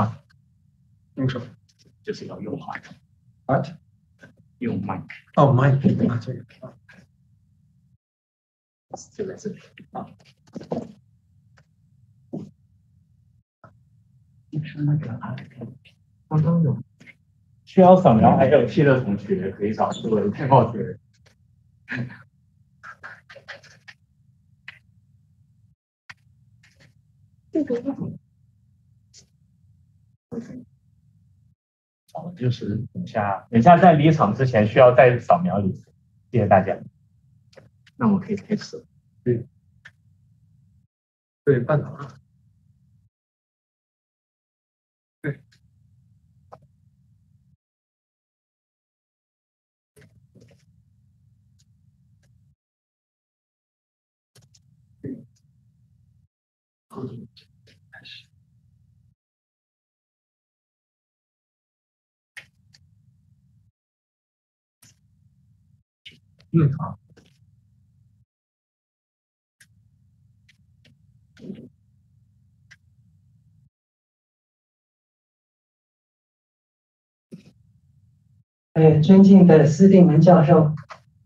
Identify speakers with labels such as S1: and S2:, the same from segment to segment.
S1: 麦，
S2: 用什么
S1: 就是要用麦
S2: ，？What？
S1: 用麦，
S2: 哦，mic 啊，这个啊，
S1: 就在这里啊。是那个啊，刚刚有需要扫描 L 七的同学可以找这位配报学。好，就是等下，等下在离场之前需要再扫描一次，谢谢大家。那我可以开始了。
S2: 对，半岛啊，对，开嗯，好。
S3: 哎，尊敬的司定文教授，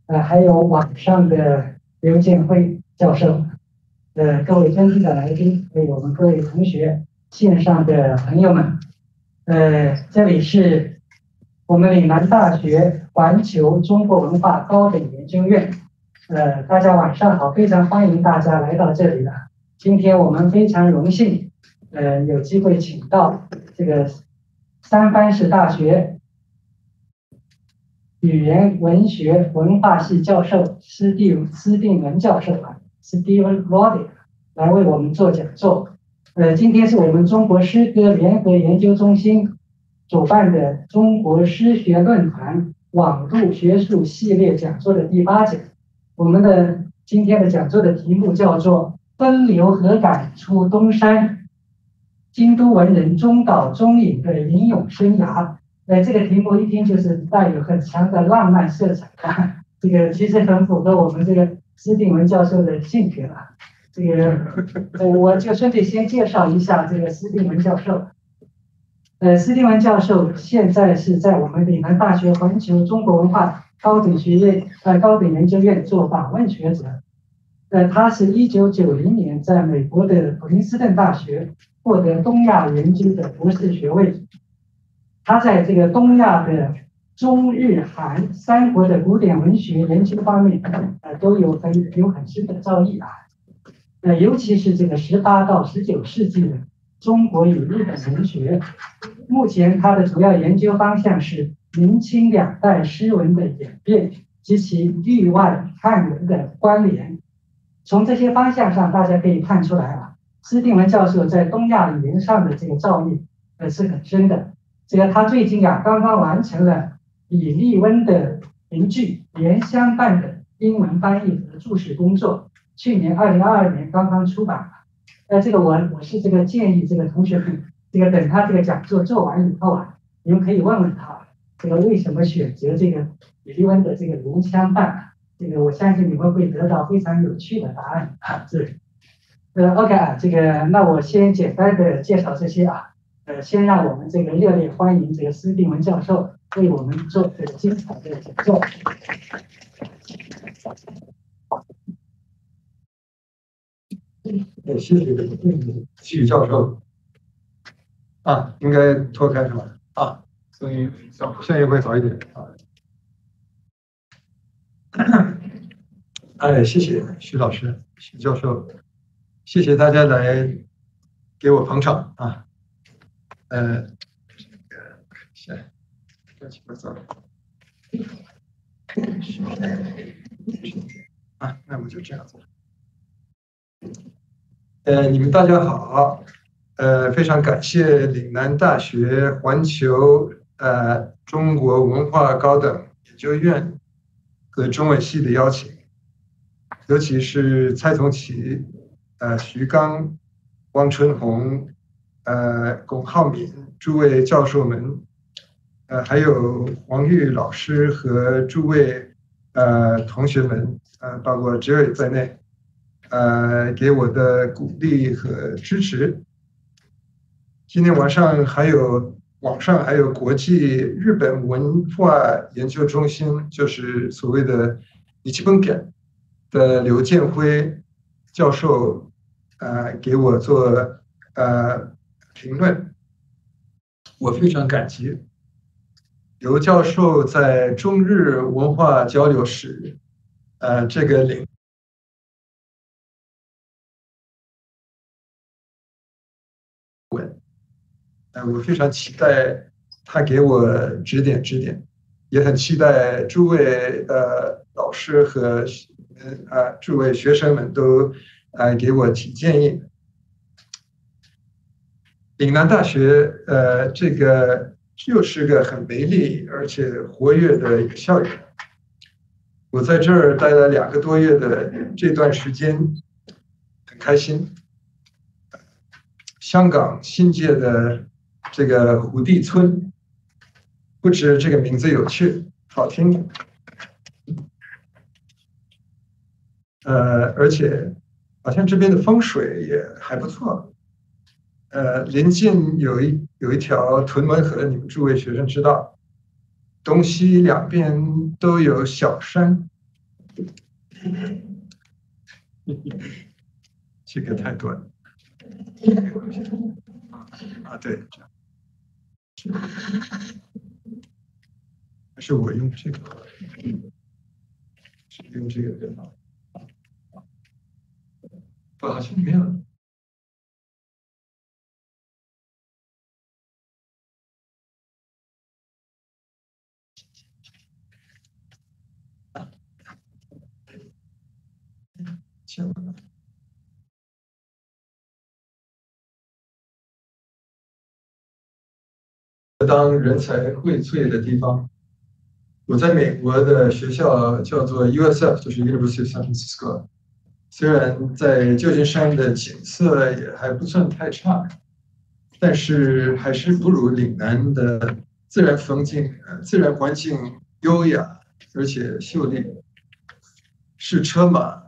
S3: 呃，还有网上的刘建辉教授，呃，各位尊敬的来宾，还有我们各位同学，线上的朋友们，呃，这里是我们岭南大学环球中国文化高等研究院，呃，大家晚上好，非常欢迎大家来到这里了。今天我们非常荣幸，呃，有机会请到这个三藩市大学语言文学文化系教授斯蒂斯蒂文教授啊，Steven Roddick 来为我们做讲座。呃，今天是我们中国诗歌联合研究中心主办的中国诗学论坛网络学术系列讲座的第八讲。我们的今天的讲座的题目叫做“奔流和感出东山，京都文人中岛中影的吟咏生涯”。呃，这个题目一听就是带有很强的浪漫色彩啊，这个其实很符合我们这个施定文教授的性格啊。这个，我就顺便先介绍一下这个施定文教授。呃，施定文教授现在是在我们岭南大学环球中国文化高等学院呃高等研究院做访问学者。呃，他是一九九零年在美国的普林斯顿大学获得东亚研究的博士学位。他在这个东亚的中日韩三国的古典文学研究方面，呃，都有很有很深的造诣啊。呃，尤其是这个十八到十九世纪的中国与日本文学，目前他的主要研究方向是明清两代诗文的演变及其域外汉文的关联。从这些方向上，大家可以看出来啊，施定文教授在东亚语言上的这个造诣，呃，是很深的。这个他最近啊，刚刚完成了李立温的名剧《莲香伴》的英文翻译和注释工作，去年二零二二年刚刚出版那。这个我我是这个建议这个同学们，这个等他这个讲座做完以后啊，你们可以问问他，这个为什么选择这个李立温的这个《莲香伴》？这个我相信你们会得到非常有趣的答案啊。这，呃，OK 啊，这个那我先简单的介绍这些啊。呃，先让我们这个热烈欢迎这个施定文教授为我们做这个精彩的讲座。
S2: 也谢谢徐教授。啊，应该脱开是吧？啊，声音声音会好一点啊。哎，谢谢徐老师、徐教授，谢谢大家来给我捧场啊。呃，这个先乱七八糟。啊，那我就这样子。呃，你们大家好，呃，非常感谢岭南大学环球呃中国文化高等研究院和中文系的邀请，尤其是蔡从奇、呃徐刚、汪春红、呃龚浩敏诸位教授们，呃还有黄玉老师和诸位呃同学们，呃包括 Jerry 在内。呃，给我的鼓励和支持。今天晚上还有网上还有国际日本文化研究中心，就是所谓的日本梗的刘建辉教授，呃，给我做呃评论，我非常感激。刘教授在中日文化交流史，呃，这个领。呃，我非常期待他给我指点指点，也很期待诸位呃老师和呃诸位学生们都呃给我提建议。岭南大学呃这个又是个很美丽而且活跃的一个校园，我在这儿待了两个多月的这段时间，很开心。香港新界的。这个虎地村，不止这个名字有趣、好听，呃，而且好像这边的风水也还不错。呃，临近有一有一条屯门河，你们诸位学生知道，东西两边都有小山，这个太短啊，对。还是我用这个，用这个电脑，不好像没有。行当人才荟萃的地方，我在美国的学校叫做 USF，就是 University of San Francisco。虽然在旧金山的景色也还不算太差，但是还是不如岭南的自然风景、自然环境优雅而且秀丽，是车马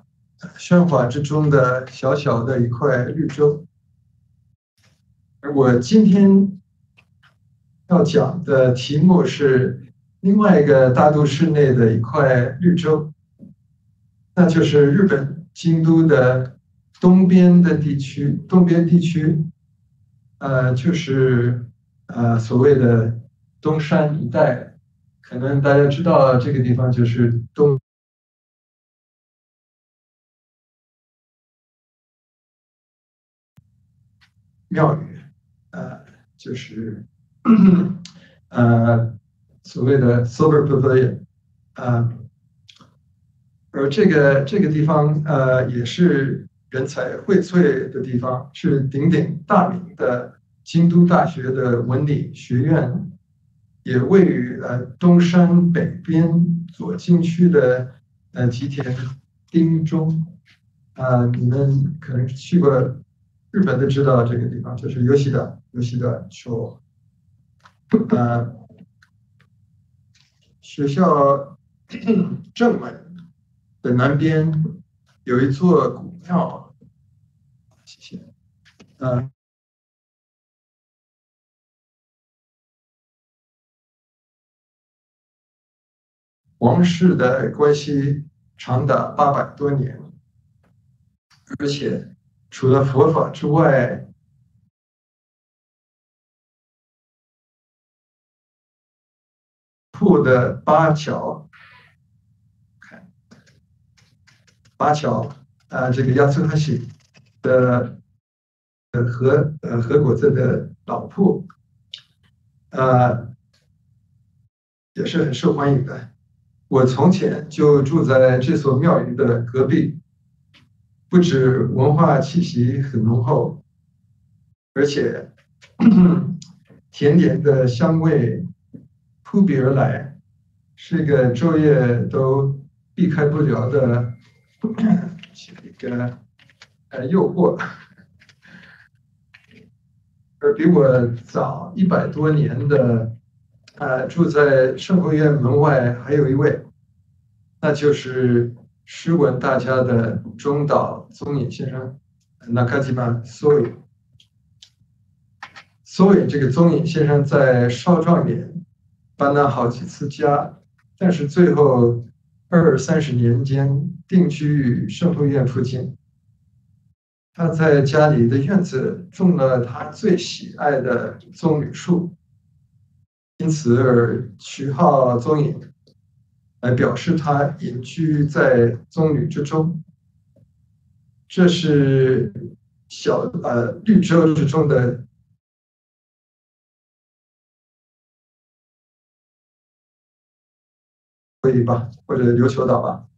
S2: 喧哗之中的小小的一块绿洲。而我今天。要讲的题目是另外一个大都市内的一块绿洲，那就是日本京都的东边的地区。东边地区，呃，就是呃所谓的东山一带。可能大家知道这个地方就是东庙宇，呃，就是。呃，所谓的 Silver Pavilion，啊，而这个这个地方呃也是人才荟萃的地方，是鼎鼎大名的京都大学的文理学院，也位于呃东山北边左京区的呃吉田町中，啊，你们可能去过日本的知道这个地方，就是游戏的游戏的球。呃，学校正门的南边有一座古庙，谢谢。呃，王室的关系长达八百多年，而且除了佛法之外。铺的八桥，看八桥啊，这个亚村哈西的呃和呃和果子的老铺，呃也是很受欢迎的。我从前就住在这所庙宇的隔壁，不止文化气息很浓厚，而且 甜点的香味。扑鼻而来，是一个昼夜都避开不了的一个呃诱惑。而比我早一百多年的，呃，住在圣公院门外还有一位，那就是诗文大家的中岛宗隐先生，那卡吉玛所以。所以这个宗隐先生在少壮年搬了好几次家，但是最后二三十年间定居于圣后院附近。他在家里的院子种了他最喜爱的棕榈树，因此而取号棕榈，来表示他隐居在棕榈之中。这是小呃绿洲之中的，对吧，或者琉球岛吧。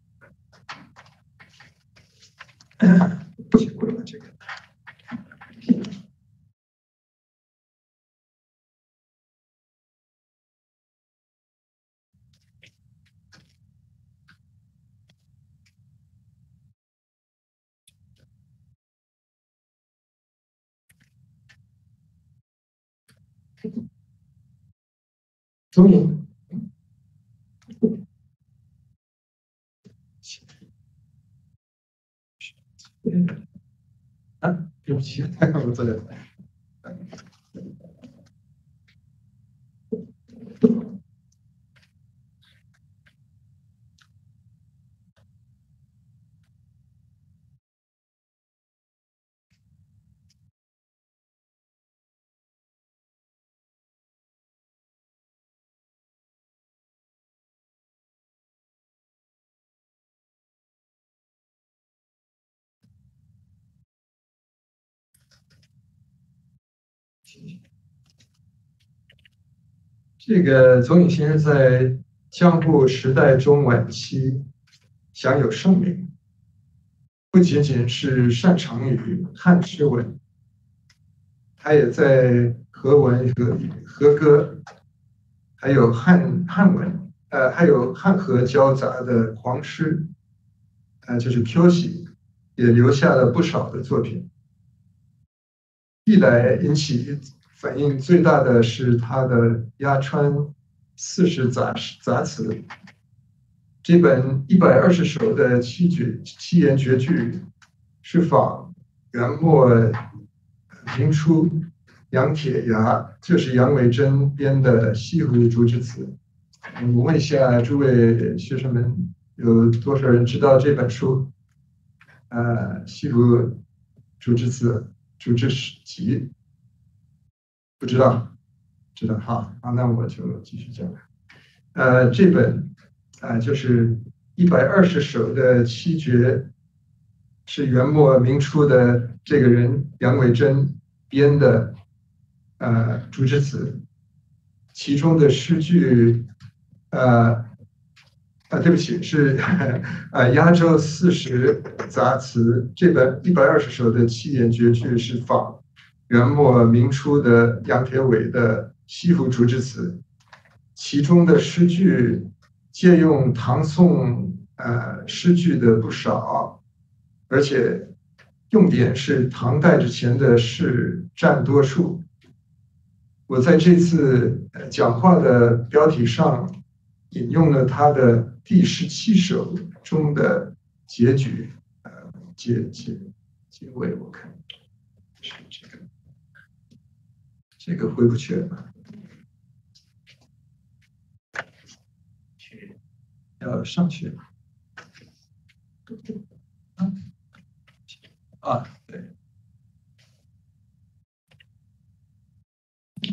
S2: 不行，过了这个。中影。啊，对不起，太看不出来这个总影先生在江户时代中晚期享有盛名，不仅仅是擅长于汉诗文，他也在和文和和歌，还有汉汉文，呃，还有汉和交杂的黄诗，呃，就是 Q 系，也留下了不少的作品。历来引起反应最大的是他的压川四十杂杂词，这本一百二十首的七绝七言绝句，是仿元末明初杨铁牙，就是杨伟珍编的西湖竹枝词。我问一下诸位学生们，有多少人知道这本书？呃，西湖竹枝词。竹枝史集，不知道，知道好，好，那我就继续讲。呃，这本啊，就是一百二十首的七绝，是元末明初的这个人杨伟珍编的，呃，竹枝词，其中的诗句，呃。啊，对不起，是 呃，压轴四十杂词这本一百二十首的七言绝句是仿元末明初的杨铁伟的西湖竹枝词，其中的诗句借用唐宋呃诗句的不少，而且用典是唐代之前的诗占多数。我在这次讲话的标题上引用了他的。第十七首中的结局，呃，结结结尾，我看是这个，这个回不去了，去。要上去，啊，对，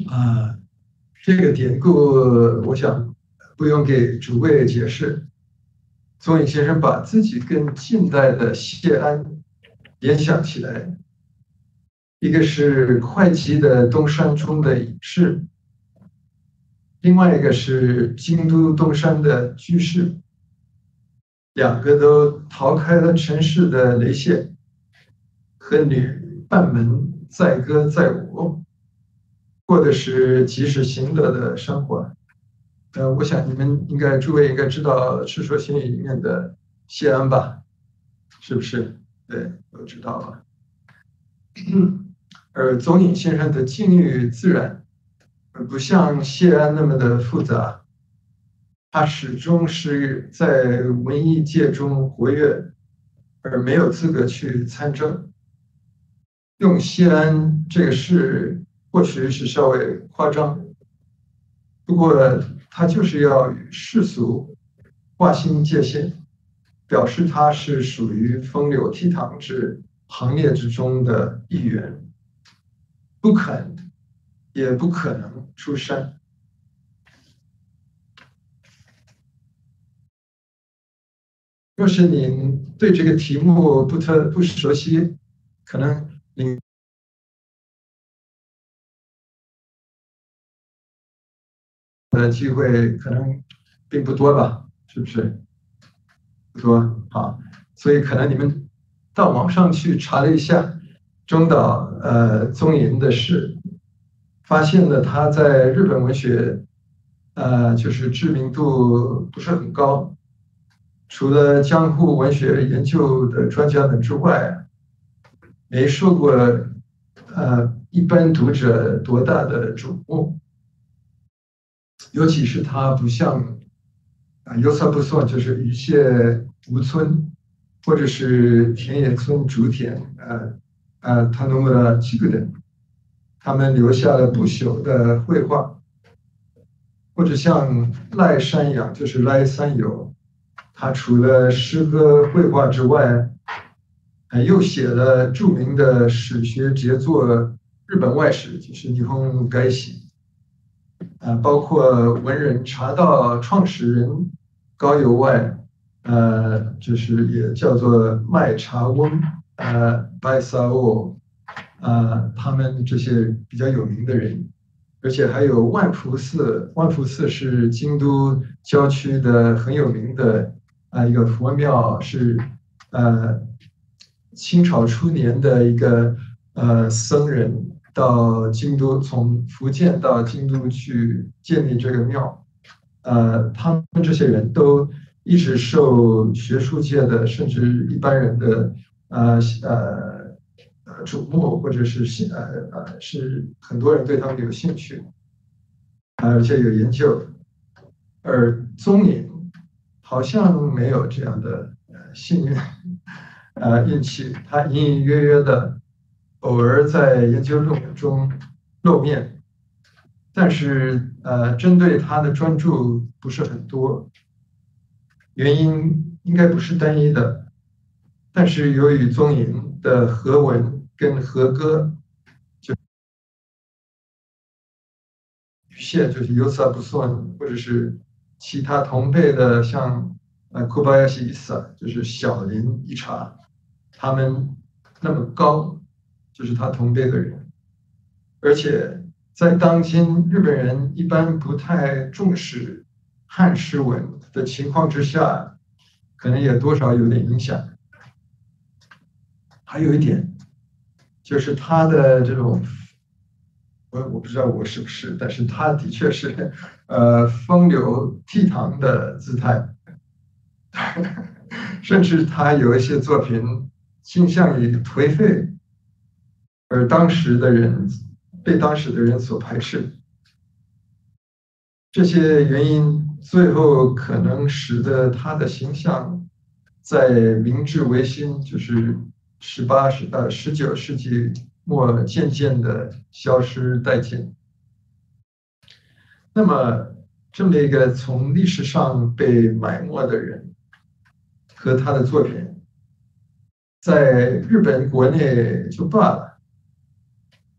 S2: 啊，这个典故，我想。不用给诸位解释，宗颖先生把自己跟近代的谢安联想起来，一个是会稽的东山中的隐士，另外一个是京都东山的居士，两个都逃开了尘世的雷线，和女半门载歌载舞，过的是及时行乐的生活。呃，我想你们应该诸位应该知道《世说新语》里面的谢安吧？是不是？对，都知道了。而宗隐先生的境遇自然，而不像谢安那么的复杂。他始终是在文艺界中活跃，而没有资格去参政。用谢安这个事。或许是稍微夸张，不过他就是要与世俗划清界限，表示他是属于风流倜傥之行列之中的一员，不肯也不可能出山。若是您对这个题目不特不熟悉，可能您的机会可能并不多吧？是不是？不多好，所以可能你们到网上去查了一下中岛呃宗银的事，发现了他在日本文学呃就是知名度不是很高。除了江户文学研究的专家们之外，没受过呃一般读者多大的瞩目。尤其是他不像啊有所不算，就是一些吴村或者是田野村竹田呃呃他那么几个人，他们留下了不朽的绘画，或者像赖山阳，就是赖三友。他除了诗歌绘画之外，还又写了著名的史学杰作《日本外史》，就是《日本改写》。啊，包括文人茶道创始人高友外，呃，就是也叫做卖茶翁，呃，白沙沃，啊，他们这些比较有名的人，而且还有万福寺，万福寺是京都郊区的很有名的。啊，一个佛庙是，呃，清朝初年的一个呃僧人到京都，从福建到京都去建立这个庙，呃，他们这些人都一直受学术界的甚至一般人的呃呃瞩目，或者是兴呃呃是很多人对他们有兴趣，而且有研究，而宗隐。好像没有这样的呃幸运，呃运气，他隐隐约约的偶尔在研究论文中露面，但是呃针对他的专注不是很多，原因应该不是单一的，但是由于宗寅的和文跟和歌就局限，就是有所不算，或者是。其他同辈的，像呃库巴亚西伊萨，就是小林一茶，他们那么高，就是他同辈的人，而且在当今日本人一般不太重视汉诗文的情况之下，可能也多少有点影响。还有一点，就是他的这种。我我不知道我是不是，但是他的确是，呃，风流倜傥的姿态，甚至他有一些作品倾向于颓废，而当时的人被当时的人所排斥，这些原因最后可能使得他的形象在明治维新，就是十八世呃十九世纪。末渐渐的消失殆尽。那么，这么一个从历史上被埋没的人和他的作品，在日本国内就罢了，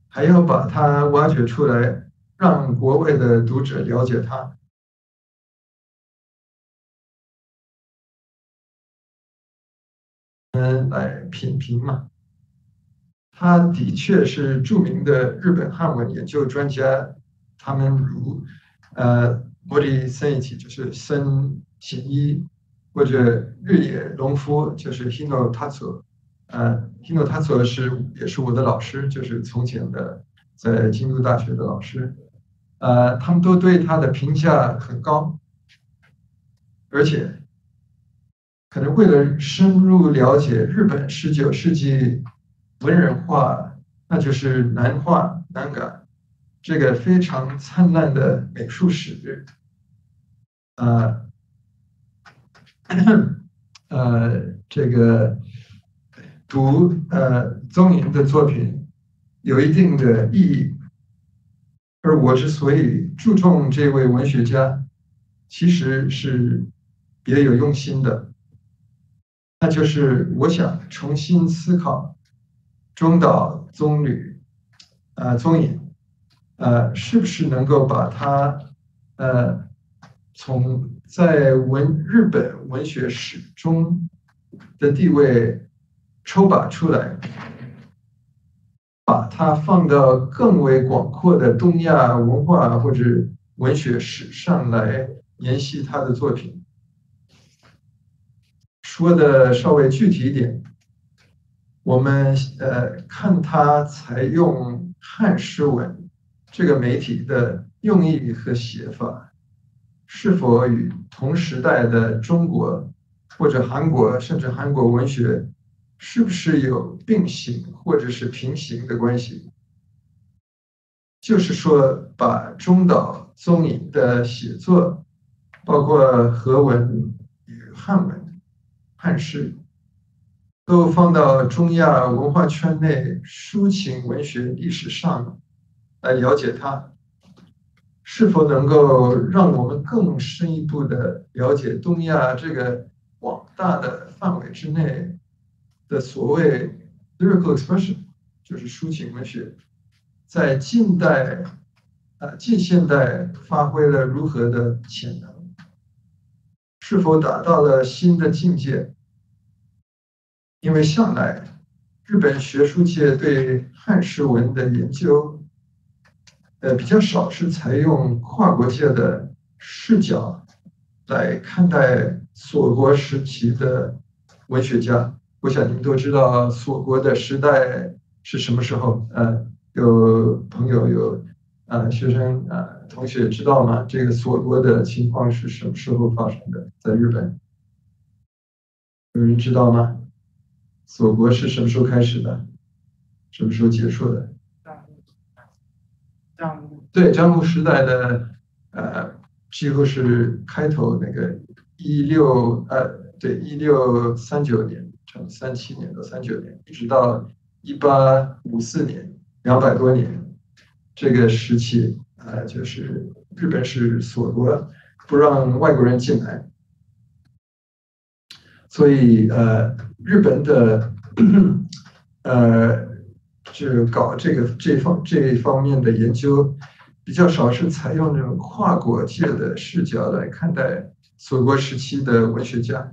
S2: 还要把他挖掘出来，让国外的读者了解他，嗯，来品评嘛。他的确是著名的日本汉文研究专家，他们如呃莫里森一起就是森贤一，或者日野隆夫就是 Hino Tatsu，呃 Hino Tatsu 是也是我的老师，就是从前的在京都大学的老师，呃他们都对他的评价很高，而且可能为了深入了解日本十九世纪。文人画，那就是南画、南感，这个非常灿烂的美术史。啊，呃，这个读呃宗寅的作品有一定的意义，而我之所以注重这位文学家，其实是别有用心的，那就是我想重新思考中岛宗吕，呃，宗隐，呃，是不是能够把他，呃，从在文日本文学史中的地位抽拔出来。把它放到更为广阔的东亚文化或者文学史上来研析他的作品。说的稍微具体一点，我们呃看他采用汉诗文这个媒体的用意和写法，是否与同时代的中国或者韩国甚至韩国文学？是不是有并行或者是平行的关系？就是说，把中岛宗隐的写作，包括和文与汉文、汉诗，都放到中亚文化圈内抒情文学历史上来了解它，是否能够让我们更深一步的了解东亚这个广大的范围之内？的所谓 lyrical expression，就是抒情文学，在近代啊近现代发挥了如何的潜能？是否达到了新的境界？因为向来日本学术界对汉诗文的研究，呃比较少是采用跨国界的视角来看待锁国时期的文学家。我想你们都知道锁国的时代是什么时候？呃，有朋友有呃学生呃同学知道吗？这个锁国的情况是什么时候发生的？在日本，有人知道吗？锁国是什么时候开始的？什么时候结束的？
S3: 江户。
S2: 对，江户时代的呃，几乎是开头那个一六呃，对一六三九年。从三七年到三九年，一直到一八五四年，两百多年，这个时期呃，就是日本是锁国，不让外国人进来，所以呃，日本的 呃，就搞这个这方这一方面的研究，比较少是采用这种跨国界的视角来看待锁国时期的文学家。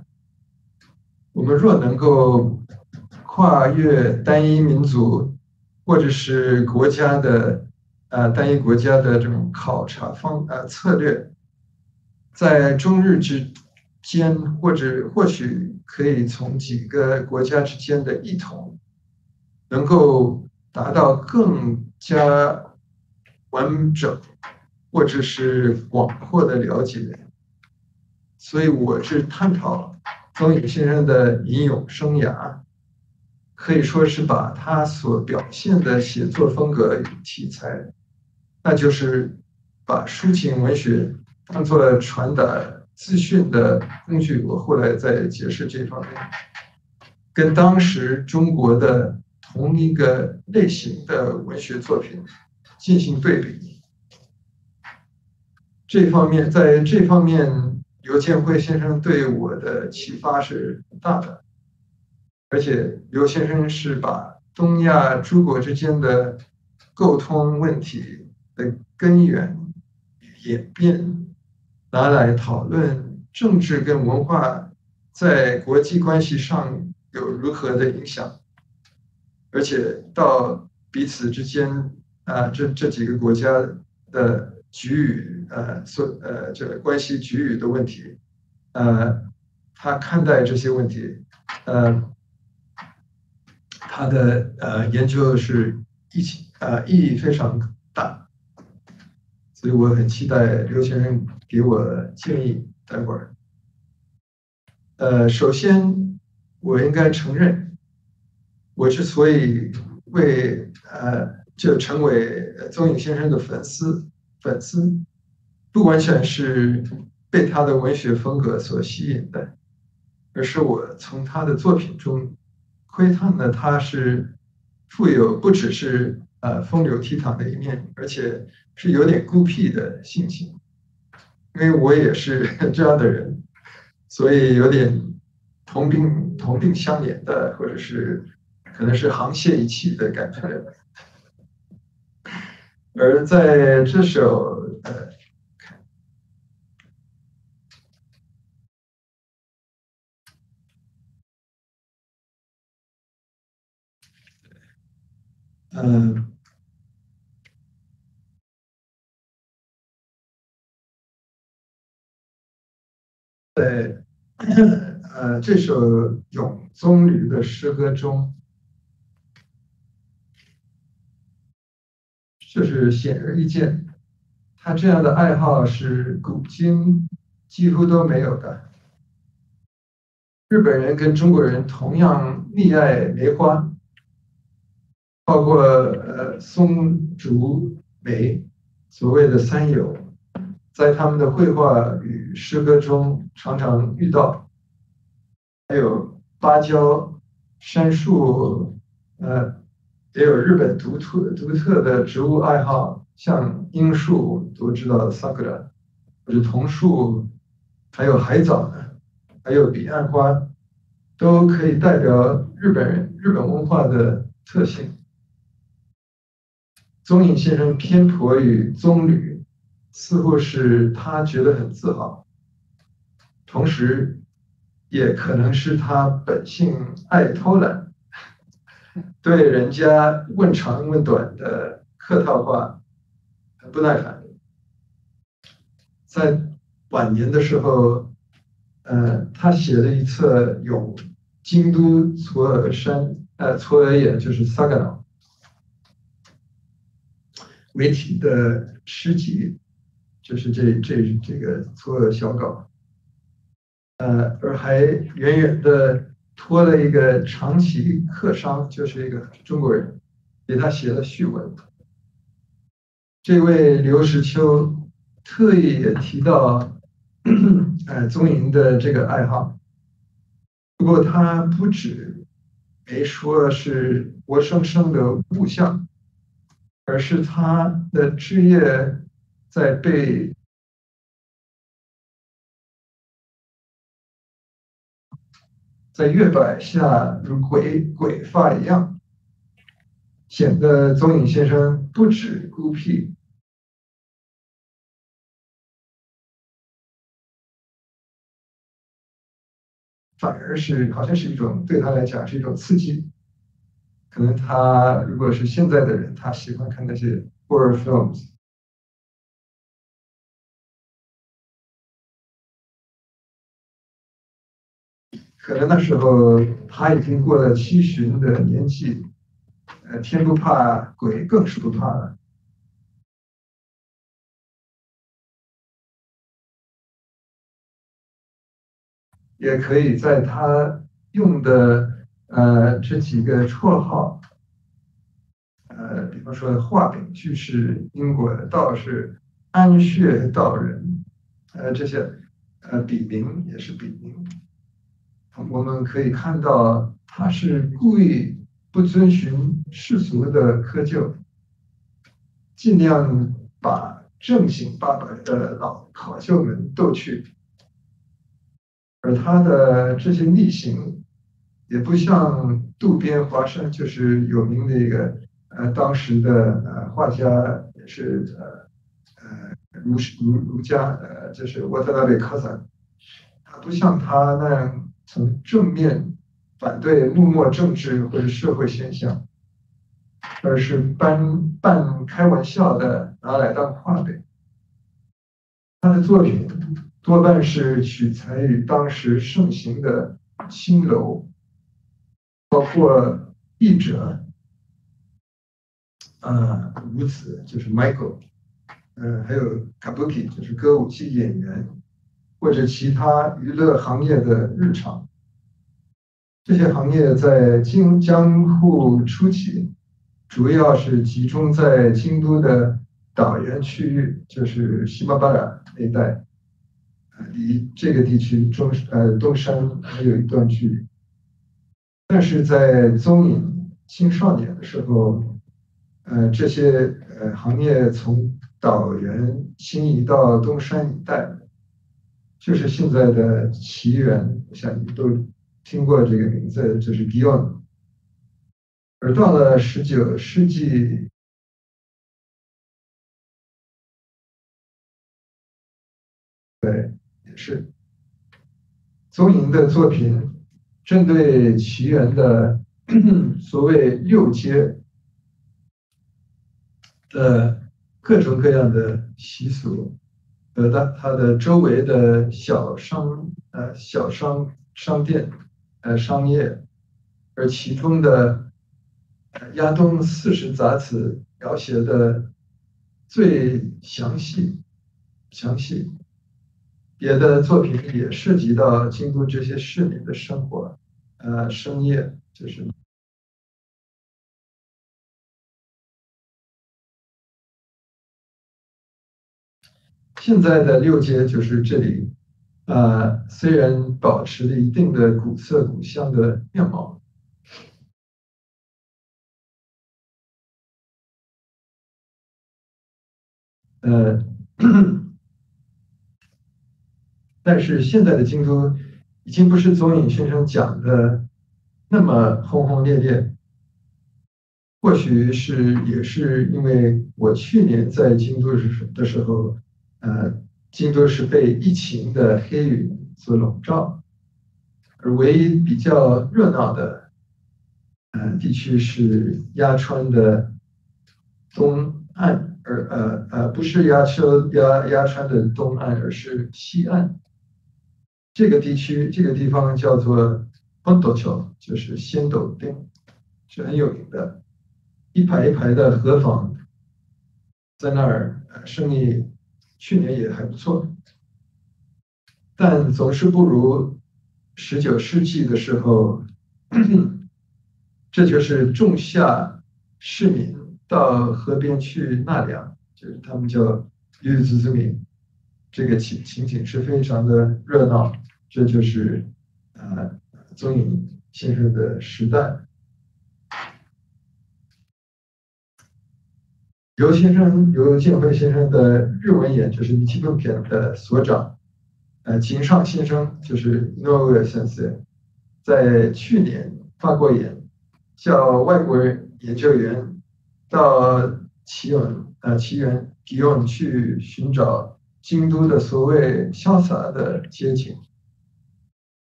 S2: 我们若能够跨越单一民族或者是国家的呃单一国家的这种考察方呃策略，在中日之间，或者或许可以从几个国家之间的异同，能够达到更加完整或者是广阔的了解。所以我是探讨。宗隐先生的吟咏生涯，可以说是把他所表现的写作风格与题材，那就是把抒情文学当做传达资讯的工具。我后来再解释这方面，跟当时中国的同一个类型的文学作品进行对比。这方面，在这方面。刘建辉先生对我的启发是大的，而且刘先生是把东亚诸国之间的沟通问题的根源演变拿来讨论政治跟文化在国际关系上有如何的影响，而且到彼此之间啊，这这几个国家的。局域呃所呃这个关系局域的问题，呃，他看待这些问题，呃，他的呃研究是一起呃意义非常，所以我很期待刘先生给我建议。待会儿，呃，首先我应该承认，我之所以为呃就成为宗颖先生的粉丝。粉丝不完全是被他的文学风格所吸引的，而是我从他的作品中窥探了他是富有不只是呃风流倜傥的一面，而且是有点孤僻的心情，因为我也是 这样的人，所以有点同病同病相怜的，或者是可能是沆瀣一气的感觉。而在这首呃，嗯。在呃这首《咏棕榈》的诗歌中，就是显而易见，他这样的爱好是古今几乎都没有的。日本人跟中国人同样溺爱梅花，包括呃松竹梅，所谓的三友。在他们的绘画与诗歌中常常遇到，还有芭蕉、杉树，呃，也有日本独特独特的植物爱好，像樱树，都知道 sakura，或者桐树，还有海藻呢，还有彼岸花，都可以代表日本人日本文化的特性。宗隐先生偏颇于棕榈。似乎是他觉得很自豪，同时，也可能是他本性爱偷懒，对人家问长问短的客套话很不耐烦。在晚年的时候，呃，他写了一册有京都嵯峨山呃嵯峨野就是萨嘎岛为题的诗集。就是这这这个做小稿，呃，而还远远的托了一个长崎客商，就是一个中国人，给他写了序文。这位刘石秋特意也提到，呃，宗莹的这个爱好。不过他不止没说是活生生的物象，而是他的职业。在被在月白下如鬼鬼发一样，显得宗隐先生不止孤僻，反而是好像是一种对他来讲是一种刺激。可能他如果是现在的人，他喜欢看那些 horror films。可能那时候他已经过了七旬的年纪，呃，天不怕鬼，更是不怕了。也可以在他用的呃这几个绰号，呃，比方说画饼居士、因果道士、安穴道人，呃，这些呃笔名也是笔名。我们可以看到，他是故意不遵循世俗的窠臼，尽量把正经八百的老考究们逗去，而他的这些逆行，也不像渡边华山，就是有名的一个呃当时的呃画家，也是呃呃儒儒儒家，呃就是沃特拉贝卡萨，他不像他那样。从正面反对幕末政治或者社会现象，而是半半开玩笑的拿来当画的。他的作品多半是取材于当时盛行的青楼，包括译者，啊，吴子就是 Michael，嗯，还有 Kabuki 就是歌舞伎演员。或者其他娱乐行业的日常，这些行业在京江户初期，主要是集中在京都的岛原区域，就是西马巴拉那一带，离这个地区中呃东山还有一段距离。但是在宗隐青少年的时候，呃，这些呃行业从岛原迁移到东山一带，就是现在的奇缘，我想你都听过这个名字，就是 Gion。而到了十九世纪，对，也是宗莹的作品，针对奇缘的所谓六阶的各种各样的习俗，和他他的周围的小商呃小商商店呃商业，而其中的亚东四十杂词描写的最详细详细。别的作品也涉及到京都这些市民的生活，呃，生业就是。现在的六街就是这里，呃，虽然保持了一定的古色古香的面貌，呃。但是现在的京都已经不是宗颖先生讲的那么轰轰烈烈。或许是也是因为我去年在京都的时候，呃，京都是被疫情的黑云所笼罩，而唯一比较热闹的，呃，地区是鸭川的东岸，而呃呃不是鸭丘鸭鸭川的东岸，而是西岸。这个地区，这个地方叫做丰斗桥，就是仙斗町，是很有名的。一排一排的河坊，在那儿生意去年也还不错，但总是不如十九世纪的时候。这就是仲夏市民到河边去纳凉，就是他们叫日子之民。这个情情景是非常的热闹。这就是呃，宗颖先生的时代。尤先生，尤建辉先生的日文演就是《尼奇本片》的所长，呃，井上先生就是 Noe 先生，在去年发过言，叫外国人研究员到奇远呃奇缘吉永去寻找京都的所谓潇洒的街景。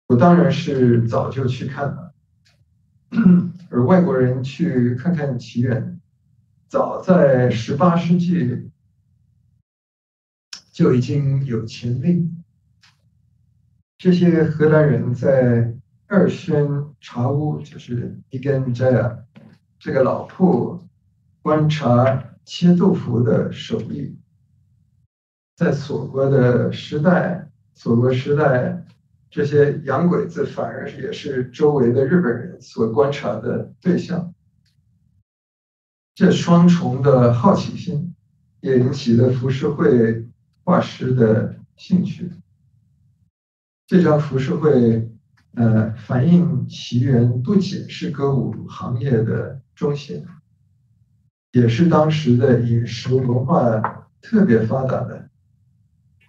S2: 我当然是早就去看了，而外国人去看看奇缘，早在十八世纪就已经有潜力。这些荷兰人在二轩茶屋，就是伊根斋亚这个老铺，观察切豆腐的手艺，在锁国的时代，锁国时代。这些洋鬼子反而也是周围的日本人所观察的对象，这双重的好奇心也引起了浮世绘画师的兴趣。这张浮世绘，呃，反映奇缘不仅是歌舞行业的中心，也是当时的饮食文化特别发达的。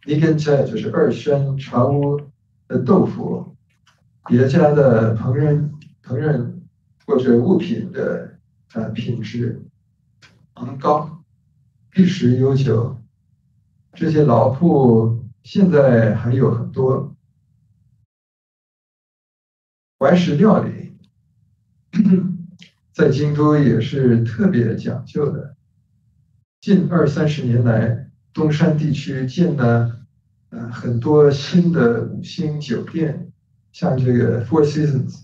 S2: 一根菜就是二轩茶屋。的豆腐，别家的烹饪烹饪或者物品的呃品质很高，历史悠久。这些老铺现在还有很多怀石料理，在京都也是特别讲究的。近二三十年来，东山地区建了。呃，很多新的五星酒店，像这个 Four Seasons，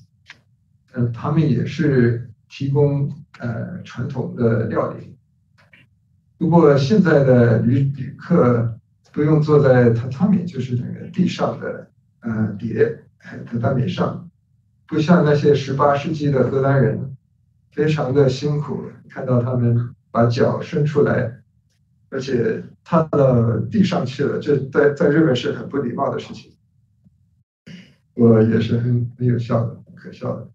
S2: 呃，他们也是提供呃传统的料理。不过现在的旅旅客不用坐在榻榻米，就是那个地上的呃叠榻榻米上，不像那些十八世纪的荷兰人，非常的辛苦，看到他们把脚伸出来。而且踏到地上去了，这在在日本是很不礼貌的事情。我也是很很有效的，可笑的。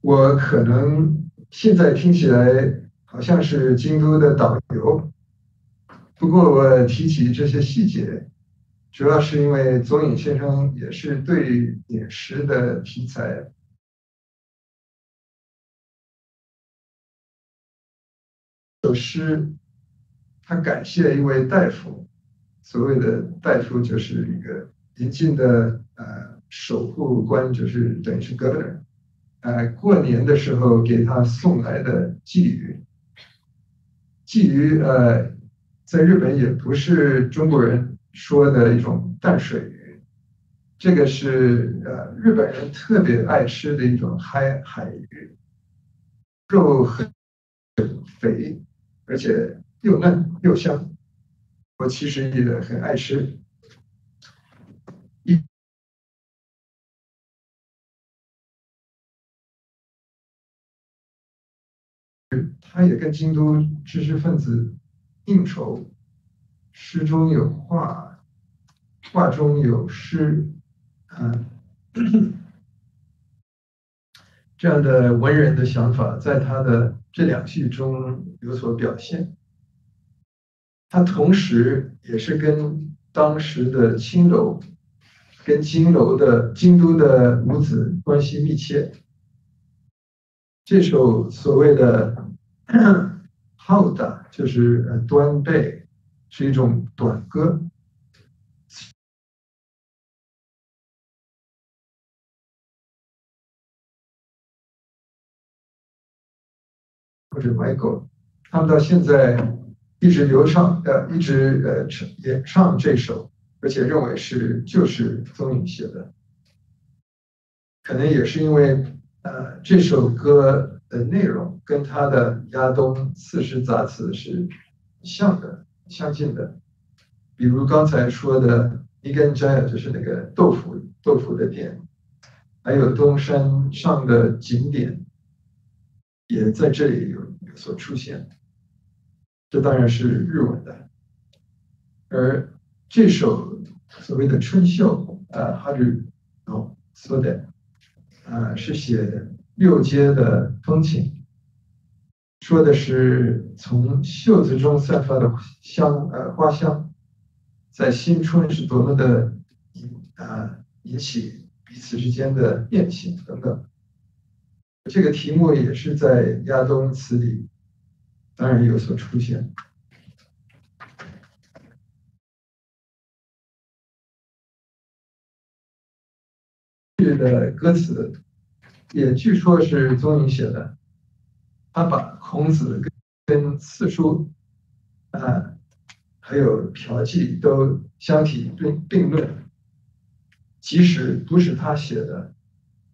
S2: 我可能现在听起来好像是京都的导游，不过我提起这些细节，主要是因为宗颖先生也是对饮食的题材。首诗，他感谢一位大夫，所谓的大夫就是一个邻近的呃守护官，就是等于是 governor，呃，过年的时候给他送来的寄语。鲫鱼呃，在日本也不是中国人说的一种淡水鱼，这个是呃日本人特别爱吃的一种海海鱼，肉很肥。而且又嫩又香，我其实也很爱吃。他也跟京都知识分子应酬，诗中有画，画中有诗，嗯，这样的文人的想法，在他的。这两句中有所表现，他同时也是跟当时的青楼、跟金楼的京都的五子关系密切。这首所谓的“好的”就是呃端背，是一种短歌。或者 Michael，他们到现在一直流畅，呃，一直呃唱演唱这首，而且认为是就是宗颖写的，可能也是因为呃这首歌的内容跟他的《亚东四十杂词》是像的、相近的，比如刚才说的一根针，就是那个豆腐豆腐的点，还有东山上的景点。也在这里有有所出现，这当然是日文的，而这首所谓的春秀，呃，哈日哦说的，啊，是写六街的风情，说的是从袖子中散发的香，呃，花香，在新春是多么的引啊引起彼此之间的恋情等等。这个题目也是在亚东词里，当然有所出现。剧的歌词也据说是宗颖写的，他把孔子跟四书啊，还有嫖妓都相提并并论，即使不是他写的。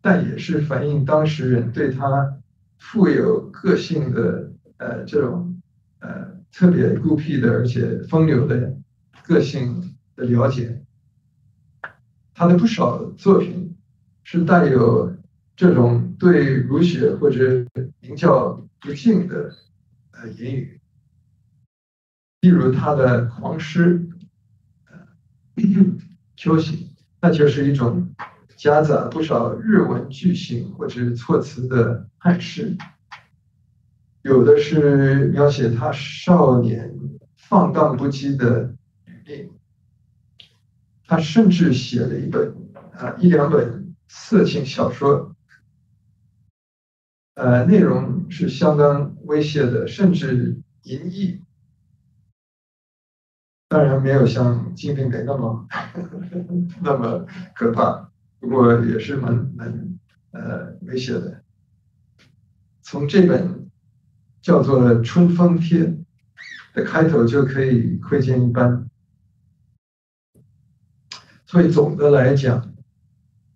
S2: 但也是反映当时人对他富有个性的呃这种呃特别孤僻的而且风流的个性的了解。他的不少作品是带有这种对儒学或者名教不敬的呃言语，例如他的狂诗《秋行》，那就是一种。夹杂不少日文句型或者措辞的汉诗，有的是描写他少年放荡不羁的履历，他甚至写了一本啊一两本色情小说，呃，内容是相当危险的，甚至淫逸，当然没有像《金瓶梅》那么 那么可怕。不过也是蛮蛮呃危险的。从这本叫做《春风帖》的开头就可以窥见一斑。所以总的来讲，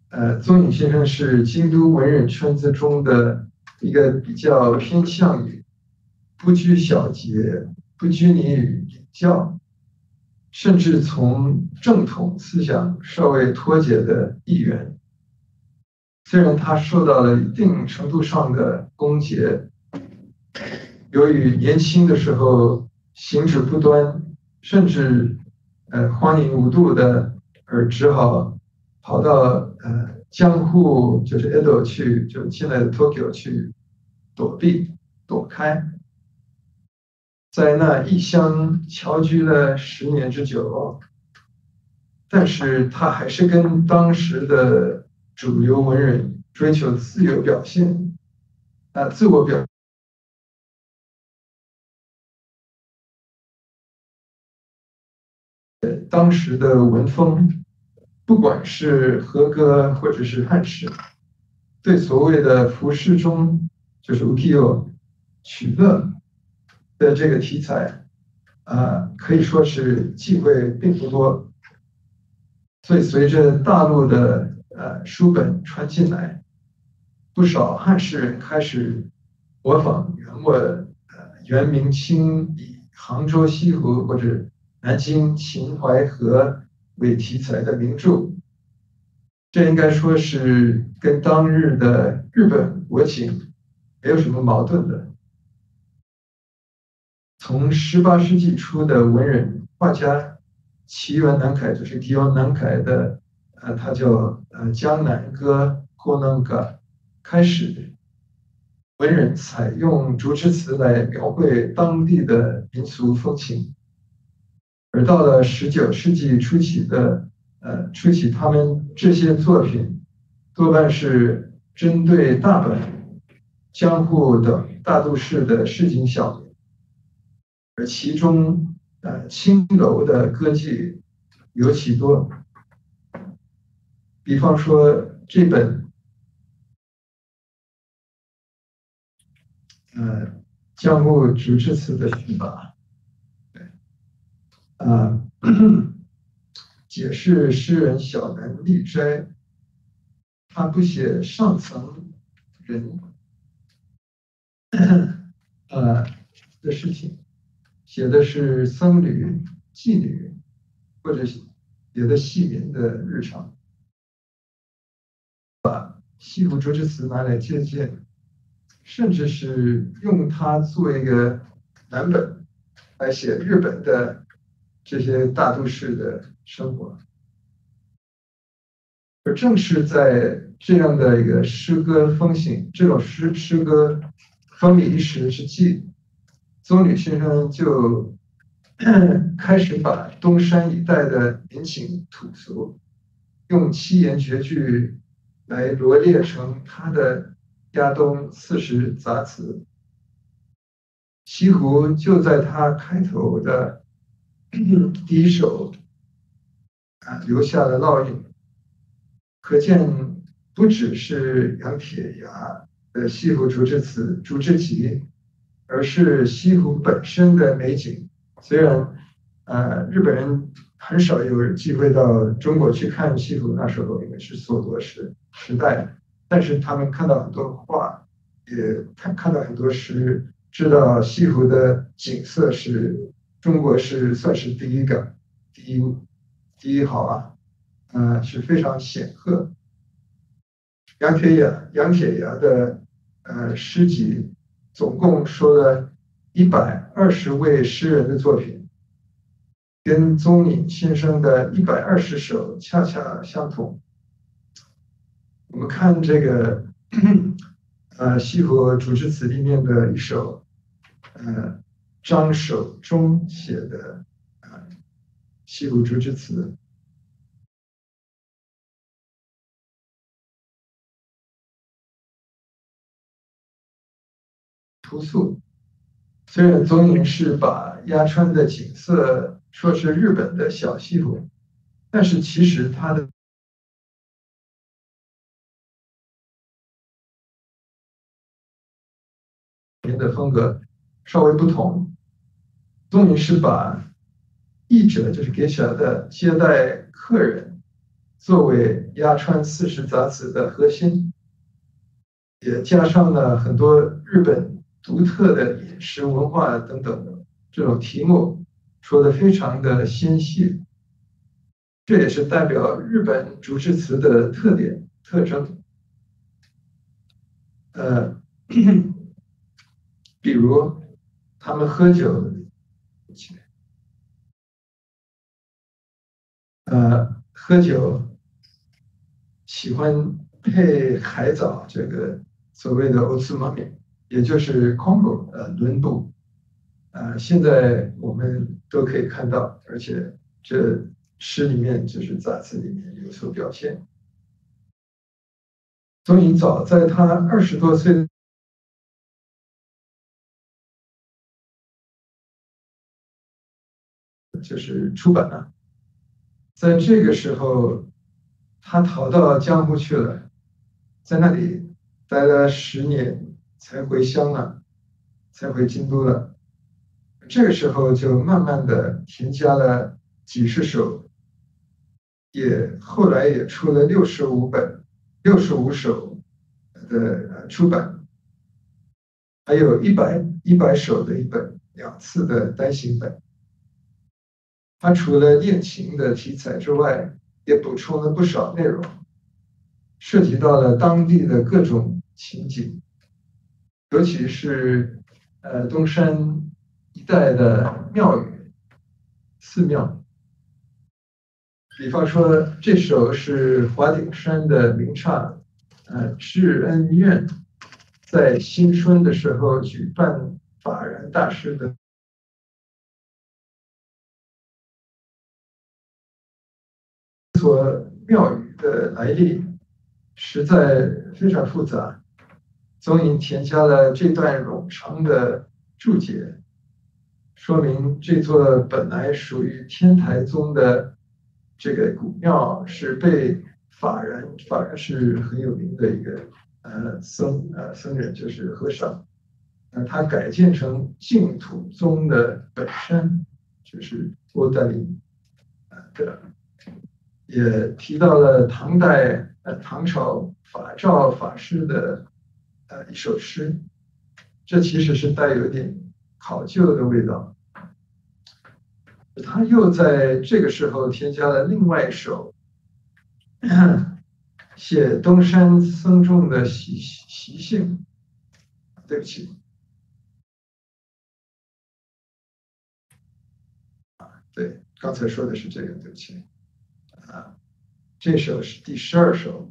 S2: 呃，宗颖先生是京都文人圈子中的一个比较偏向于不拘小节、不拘泥于教。甚至从正统思想稍微脱节的议员，虽然他受到了一定程度上的攻讦，由于年轻的时候行止不端，甚至呃荒淫无度的，而只好跑到呃江户，就是 Edo 去，就现在的 Tokyo 去躲避躲开。在那异乡侨居了十年之久，但是他还是跟当时的主流文人追求自由表现，啊，自我表。当时的文风，不管是和歌或者是汉诗，对所谓的浮世中，就是 ukiyo 取乐。的这个题材，啊，可以说是忌讳并不多，所以随着大陆的呃书本传进来，不少汉诗人开始模仿原文，呃，元明清以杭州西湖或者南京秦淮河为题材的名著，这应该说是跟当日的日本国情没有什么矛盾的。从十八世纪初的文人画家齐源南凯，就是提王南凯的，呃，他叫呃《江南歌》《南歌》开始，文人采用竹枝词来描绘当地的民俗风情，而到了十九世纪初期的，呃，初期他们这些作品多半是针对大本、江户的大都市的市井小民。而其中，呃，青楼的歌妓尤其多。比方说这本，呃，《江户竹之词》的选拔，啊，解释诗人小南立斋，他不写上层人，呃的事情。写的是僧侣、妓女，或者写的戏民的日常，把西湖竹枝词拿来借鉴，甚至是用它作为一个蓝本来写日本的这些大都市的生活。而正是在这样的一个诗歌风行，这种诗诗歌风靡一时之际。宗吕先生就 开始把东山一带的民情土俗，用七言绝句来罗列成他的《亚东四十杂词》。西湖就在他开头的第一首啊留下了烙印，可见不只是杨铁牙的《西湖竹枝词》《竹枝集》。而是西湖本身的美景。虽然，呃，日本人很少有机会到中国去看西湖，那时候应该是锁国时时代，但是他们看到很多画，也看看到很多诗，知道西湖的景色是中国是算是第一个，第一第一好啊，呃，是非常显赫。杨铁牙，杨铁牙的呃诗集。总共说了一百二十位诗人的作品，跟宗闵先生的一百二十首恰恰相同。我们看这个，呃，《西湖主持词》里面的一首，呃，张守忠写的啊，《西湖竹枝词》。朴素，虽然宗闵是把鸭川的景色说是日本的小西湖，但是其实他的的风格稍微不同。宗闵是把译者就是给小的接待客人作为鸭川四十杂词的核心，也加上了很多日本。独特的饮食文化等等的这种题目，说的非常的纤细，这也是代表日本主持词的特点特征。呃，比如他们喝酒，呃，喝酒喜欢配海藻，这个所谓的欧兹玛米。也就是 Congo 呃轮渡，呃，现在我们都可以看到，而且这诗里面就是杂志里面有所表现。所以早在他二十多岁，就是出版了，在这个时候，他逃到江湖去了，在那里待了十年，才回乡了，才回京都了。这个时候就慢慢的添加了几十首，也后来也出了六十五本、六十五首的出版，还有一百一百首的一本两次的单行本。他除了恋情的题材之外，也补充了不少内容，涉及到了当地的各种情景，尤其是呃东山。一带的庙宇、寺庙，比方说这首是华顶山的名刹，呃，智恩院，在新春的时候举办法然大师的。庙宇的来历实在非常复杂，宗寅添加了这段冗长的注解。说明这座本来属于天台宗的这个古庙是被法然，法然是很有名的一个呃僧呃僧人，就是和尚，呃他改建成净土宗的本山，就是波丹林的，也提到了唐代呃唐朝法照法师的呃一首诗，这其实是带有一点考究的味道。他又在这个时候添加了另外一首写东山僧众的习习性。对不起，对，刚才说的是这个，对不起，啊，这首是第十二首，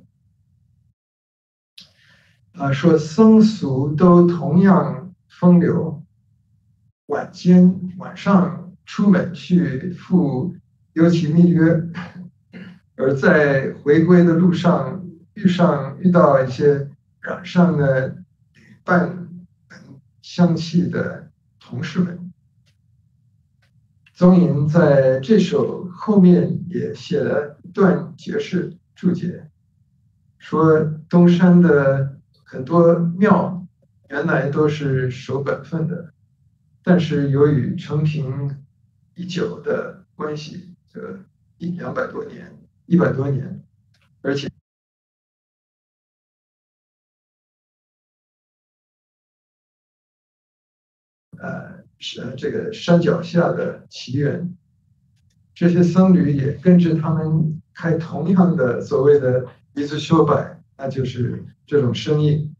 S2: 啊，说僧俗都同样风流，晚间晚上。出门去赴尤其密约，而在回归的路上遇上遇到一些染上了旅伴香气的同事们。宗寅在这首后面也写了一段解释注解，说东山的很多庙原来都是守本分的，但是由于承平。已久的关系，这一两百多年，一百多年，而且，呃，是这个山脚下的奇人，这些僧侣也跟着他们开同样的所谓的一字修百，那就是这种生意，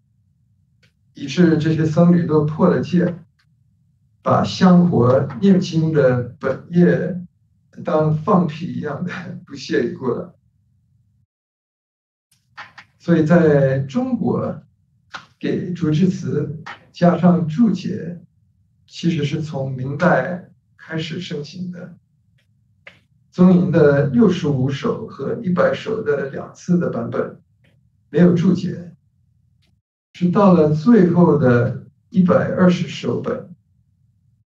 S2: 以致这些僧侣都破了戒。把香火念经的本业当放屁一样的 不屑一顾了，所以在中国给主旨词加上注解，其实是从明代开始盛行的。宗寅的六十五首和一百首的两次的版本没有注解，是到了最后的一百二十首本。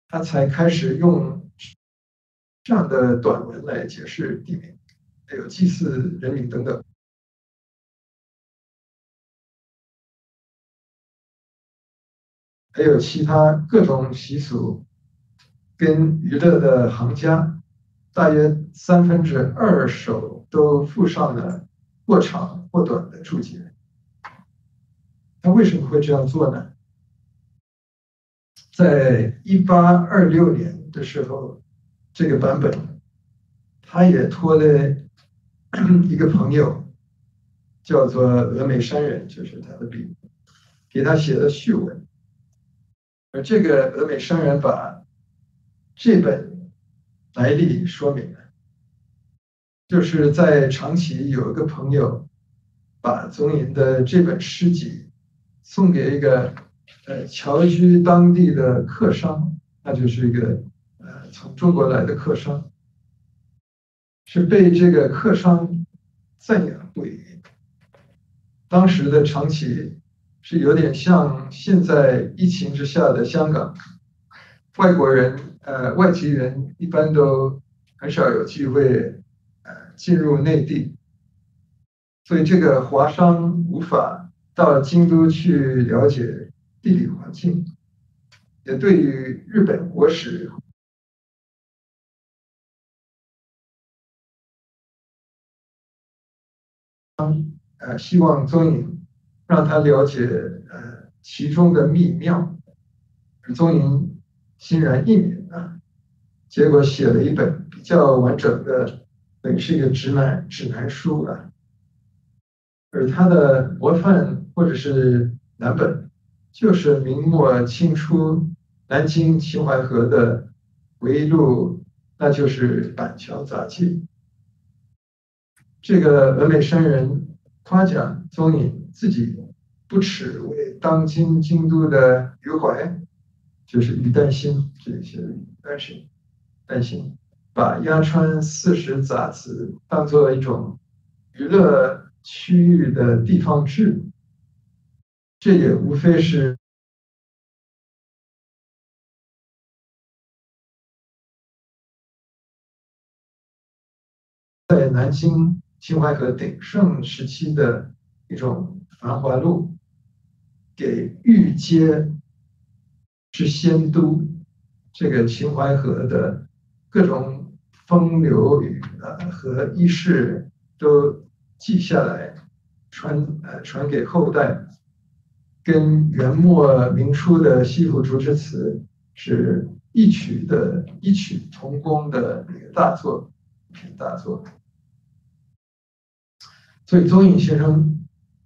S2: 他才开始用这样的短文来解释地名，还有祭祀人名等等，还有其他各种习俗跟娱乐的行家，大约三分之二首都附上了或长或短的注解。他为什么会这样做呢？在一八二六年的时候，这个版本，他也托了 一个朋友，叫做峨眉山人，就是他的笔，给他写的序文。而这个峨眉商人把这本来历说明了，就是在长崎有一个朋友，把宗寅的这本诗集送给一个。呃，侨居当地的客商，那就是一个呃从中国来的客商，是被这个客商赞扬不已当时的长崎是有点像现在疫情之下的香港，外国人呃外籍人一般都很少有机会呃进入内地，所以这个华商无法到京都去了解地理环境，也对于日本国史。呃，希望宗颖让他了解呃其中的秘妙，而宗颖欣然应允了，结果写了一本比较完整的，等于是一个指南指南书啊。而他的模范或者是蓝本，就是明末清初南京秦淮河的回忆录，那就是《板桥杂记》。这个峨眉山人。夸奖宗颖自己不耻为当今京都的余淮，就是于丹心这些担心担心，把鸭川四十杂子当做一种娱乐区域的地方志，这也无非是在南京。秦淮河鼎盛时期的一种繁华路，给玉阶之仙都这个秦淮河的各种风流与呃和轶事都记下来，传呃传给后代，跟元末明初的西湖竹枝词是异曲的异曲同工的一个大作，一篇大作。所以，宗颖先生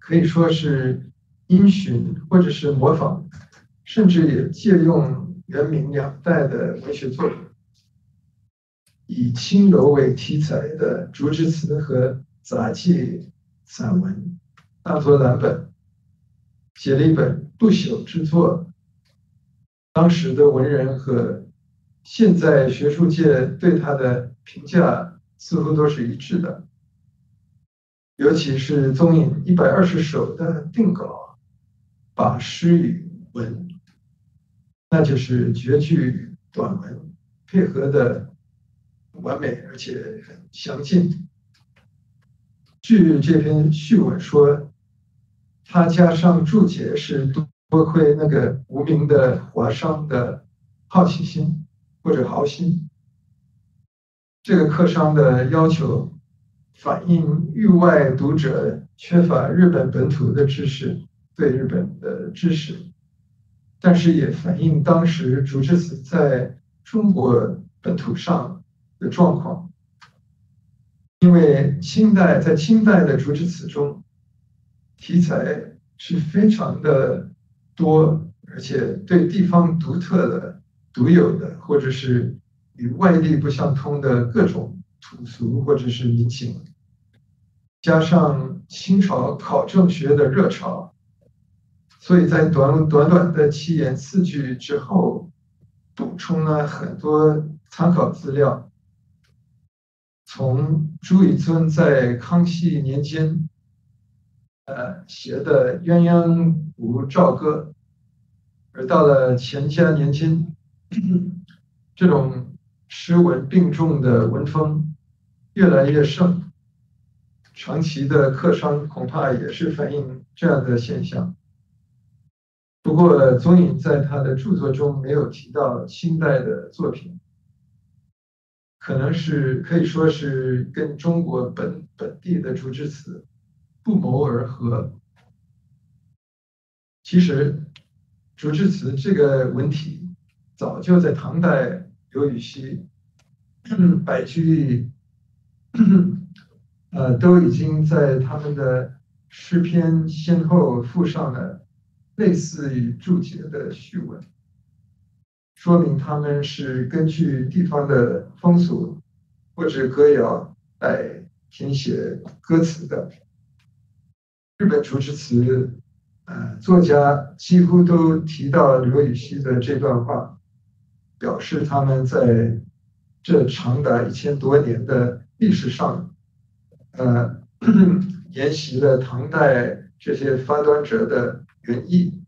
S2: 可以说是因循或者是模仿，甚至也借用元明两代的文学作品，以青楼为题材的竹枝词和杂记散文当作蓝本，写了一本不朽之作。当时的文人和现在学术界对他的评价似乎都是一致的。尤其是宗颖一百二十首的定稿，把诗与文，那就是绝句短文配合的完美而且很详尽。据这篇序文说，他加上注解是多亏那个无名的华商的好奇心或者豪心，这个客商的要求。反映域外读者缺乏日本本土的知识，对日本的知识，但是也反映当时竹枝词在中国本土上的状况。因为清代在清代的竹枝词中，题材是非常的多，而且对地方独特的、独有的，或者是与外地不相通的各种土俗或者是民情。加上清朝考证学的热潮，所以在短短短的七言四句之后，补充了很多参考资料。从朱彝尊在康熙年间，呃写的《鸳鸯湖棹歌》，而到了乾嘉年间，这种诗文并重的文风越来越盛。长期的客商恐怕也是反映这样的现象。不过，宗颖在他的著作中没有提到清代的作品，可能是可以说是跟中国本本地的竹枝词不谋而合。其实，竹枝词这个文体早就在唐代刘禹锡、白居易。呃，都已经在他们的诗篇先后附上了类似于注解的序文，说明他们是根据地方的风俗或者歌谣来填写歌词的。日本竹之词，呃，作家几乎都提到刘禹锡的这段话：“表示他们在这长达一千多年的历史上，呃，沿袭了唐代这些发端者的原意，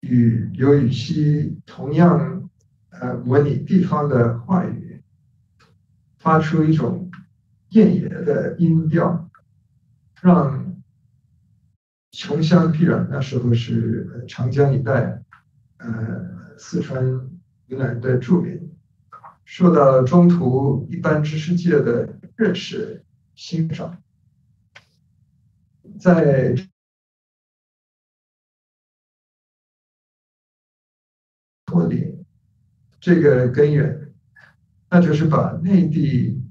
S2: 与刘禹锡同样呃模拟地方的话语，发出一种艳野的音调，让穷乡僻壤那时候是长江一带，呃，四川云南的著名，受到中途一般知识界的认识欣赏，在脱离这个根源，那就是把内地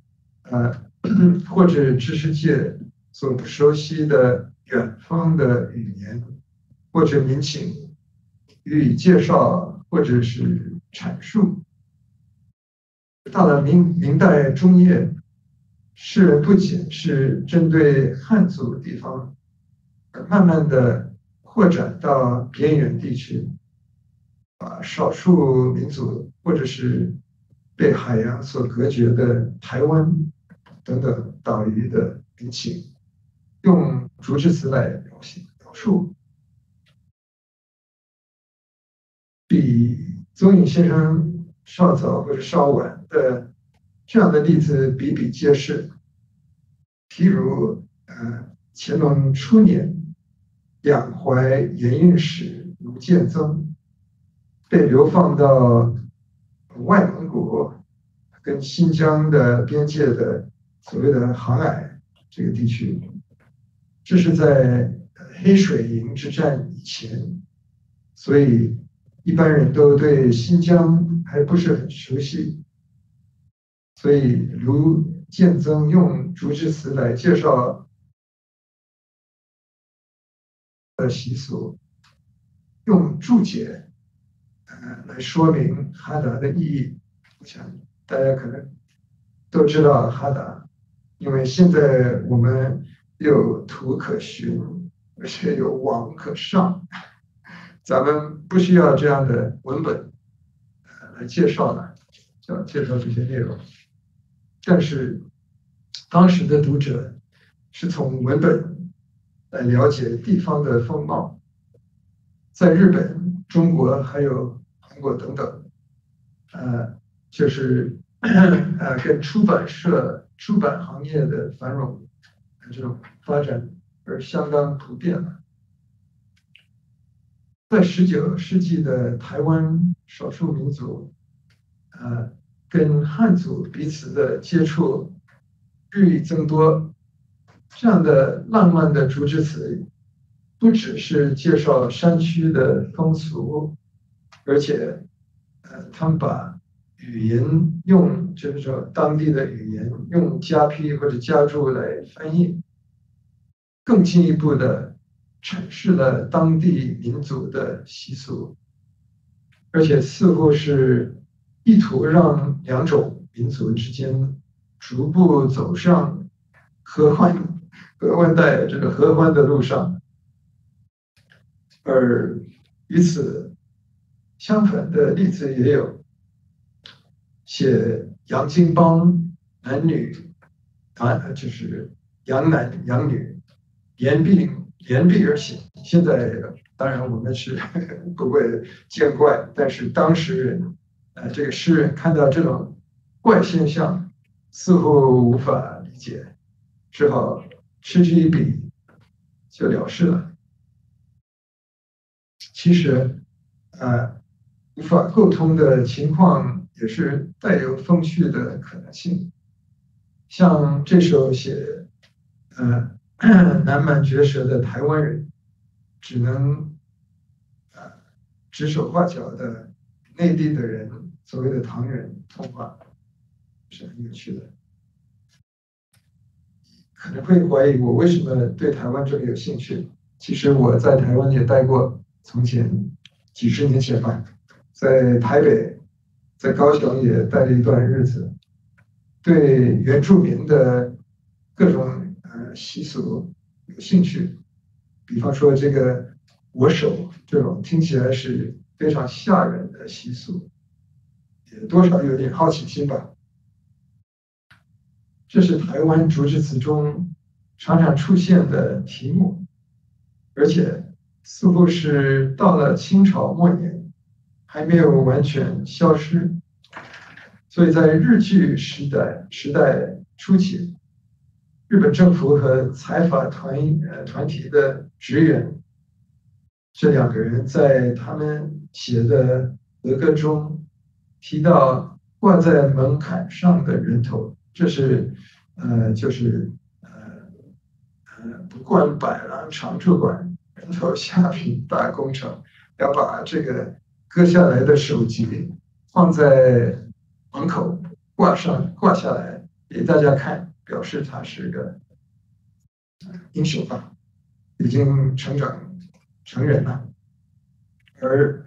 S2: 呃或者知识界所不熟悉的远方的语言或者民情予以介绍或者是阐述。到了明明代中叶，诗人不仅是针对汉族地方，慢慢的扩展到边远地区，把少数民族或者是被海洋所隔绝的台湾等等岛屿的民情，用竹枝词来描写描述，比宗颖先生。稍早或者稍晚的这样的例子比比皆是。譬如，呃，乾隆初年，养怀盐运使卢建增被流放到外蒙古跟新疆的边界的所谓的杭海这个地区，这是在黑水营之战以前，所以一般人都对新疆。还不是很熟悉，所以卢建增用竹枝词来介绍的习俗，用注解呃来说明哈达的意义。我想大家可能都知道哈达，因为现在我们有图可寻，而且有网可上，咱们不需要这样的文本。来介绍的，要介绍这些内容，但是当时的读者是从文本来了解地方的风貌，在日本、中国还有韩国等等，呃，就是 呃跟出版社、出版行业的繁荣这种发展而相当普遍了。在十九世纪的台湾少数民族，呃，跟汉族彼此的接触日益增多，这样的浪漫的竹枝词，不只是介绍山区的风俗，而且，呃，他们把语言用就是说当地的语言用加批或者加注来翻译，更进一步的。阐释了当地民族的习俗，而且似乎是意图让两种民族之间逐步走上合欢合欢带这个合欢的路上，而与此相反的例子也有，写杨金邦男女啊，就是养男养女，言病。言必而行。现在当然我们是 不会见怪，但是当时人，呃，这个诗人看到这种怪现象，似乎无法理解，只好嗤之以鼻，就了事了。其实，呃，无法沟通的情况也是带有风趣的可能性。像这首写，呃。南蛮绝舌的台湾人，只能指手画脚的内地的人，所谓的唐人通话，是很有趣的。可能会怀疑我为什么对台湾这么有兴趣。其实我在台湾也待过，从前几十年前吧，在台北、在高雄也待了一段日子，对原住民的各种呃。习俗有兴趣，比方说这个握手这种听起来是非常吓人的习俗，也多少有点好奇心吧。这是台湾竹枝词中常常出现的题目，而且似乎是到了清朝末年还没有完全消失，所以在日据时代时代初期，日本政府和财阀团呃团体的职员，这两个人在他们写的和歌中提到挂在门槛上的人头。这是，呃，就是呃，呃，不惯百郎常驻馆，人头下品大工程，要把这个割下来的首级放在门口挂上挂下来给大家看，表示他是个英雄吧，已经成长成人了。而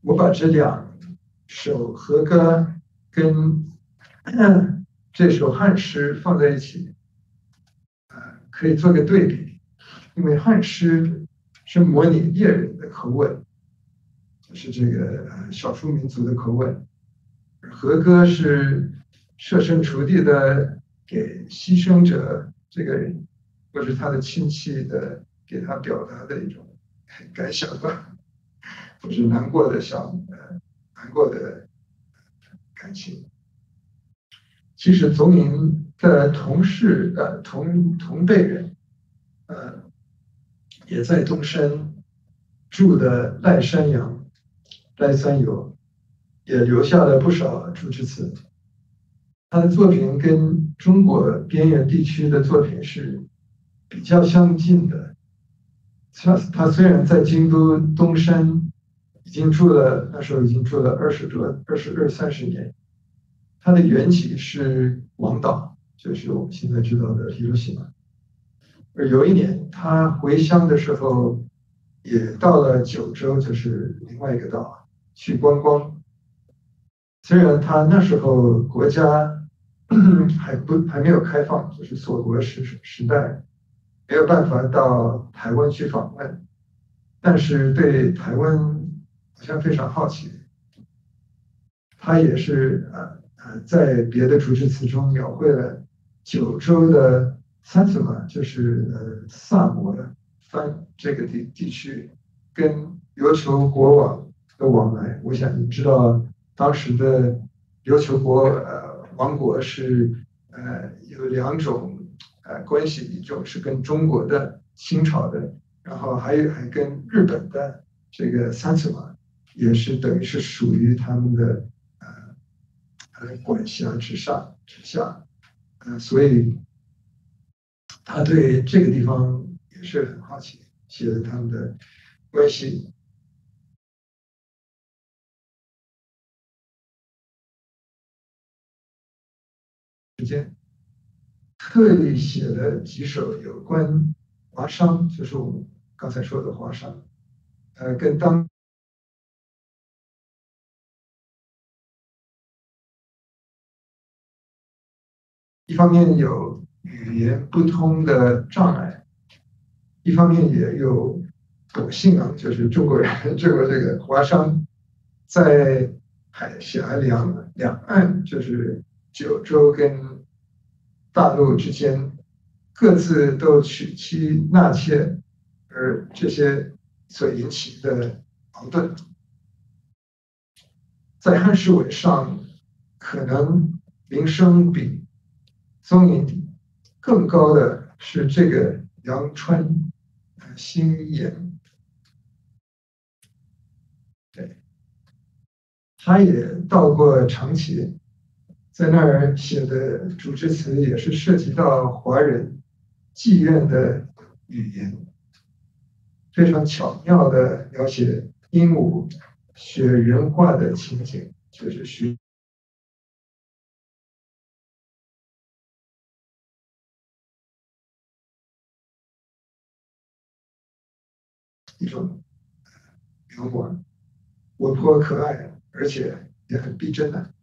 S2: 我把这两首和歌跟。这首汉诗放在一起，呃，可以做个对比，因为汉诗是模拟猎人的口吻，就是这个少数民族的口吻，和歌是设身处地的给牺牲者这个人或者他的亲戚的给他表达的一种感想吧，就是难过的想呃难过的感情。其实，宗寅的同事、呃同同辈人，呃，也在东山住的赖山阳、赖三友，也留下了不少竹枝词。他的作品跟中国边缘地区的作品是比较相近的。他他虽然在京都东山已经住了，那时候已经住了二十多、二十二三十年。他的缘起是广岛，就是我们现在知道的比如西嘛。而有一年他回乡的时候，也到了九州，就是另外一个岛去观光。虽然他那时候国家 还不还没有开放，就是锁国时时代，没有办法到台湾去访问，但是对台湾好像非常好奇。他也是呃呃。在别的主持词中描绘了九州的三什么，就是呃萨摩的番这个地地区跟琉球国王的往来。我想你知道，当时的琉球国呃王国是呃有两种呃关系，一种是跟中国的清朝的，然后还有还跟日本的这个三什么，也是等于是属于他们的呃呃。管辖之上之下，呃，所以他对这个地方也是很好奇，写了他们的关系。时间特意写了几首有关华商，就是我们刚才说的华商，呃，跟当。一方面有语言不通的障碍，一方面也有不幸啊，就是中国人这个这个华商在海峡两两岸，就是九州跟大陆之间，各自都娶妻纳妾，而这些所引起的矛盾，在汉诗文上可能名声比。宗寅更高的是这个杨川新言，对，他也到过长崎，在那儿写的主持词也是涉及到华人妓院的语言，非常巧妙的描写鹦鹉学人话的情景，就是学。一种描摹，活泼可爱，而且也很逼真的。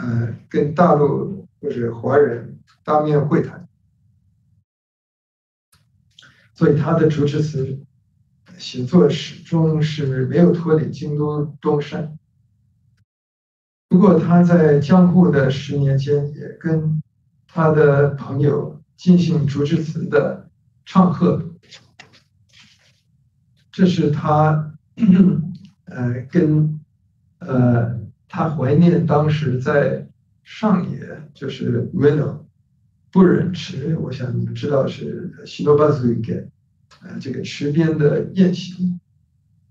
S2: 呃，跟大陆或者华人当面会谈，所以他的主持词写作始终是没有脱离京都东山。不过他在江户的十年间，也跟他的朋友进行竹之词的唱和，这是他 呃跟呃他怀念当时在上野，就是维了不忍池，我想你们知道是西多巴族一个呃这个池边的宴席，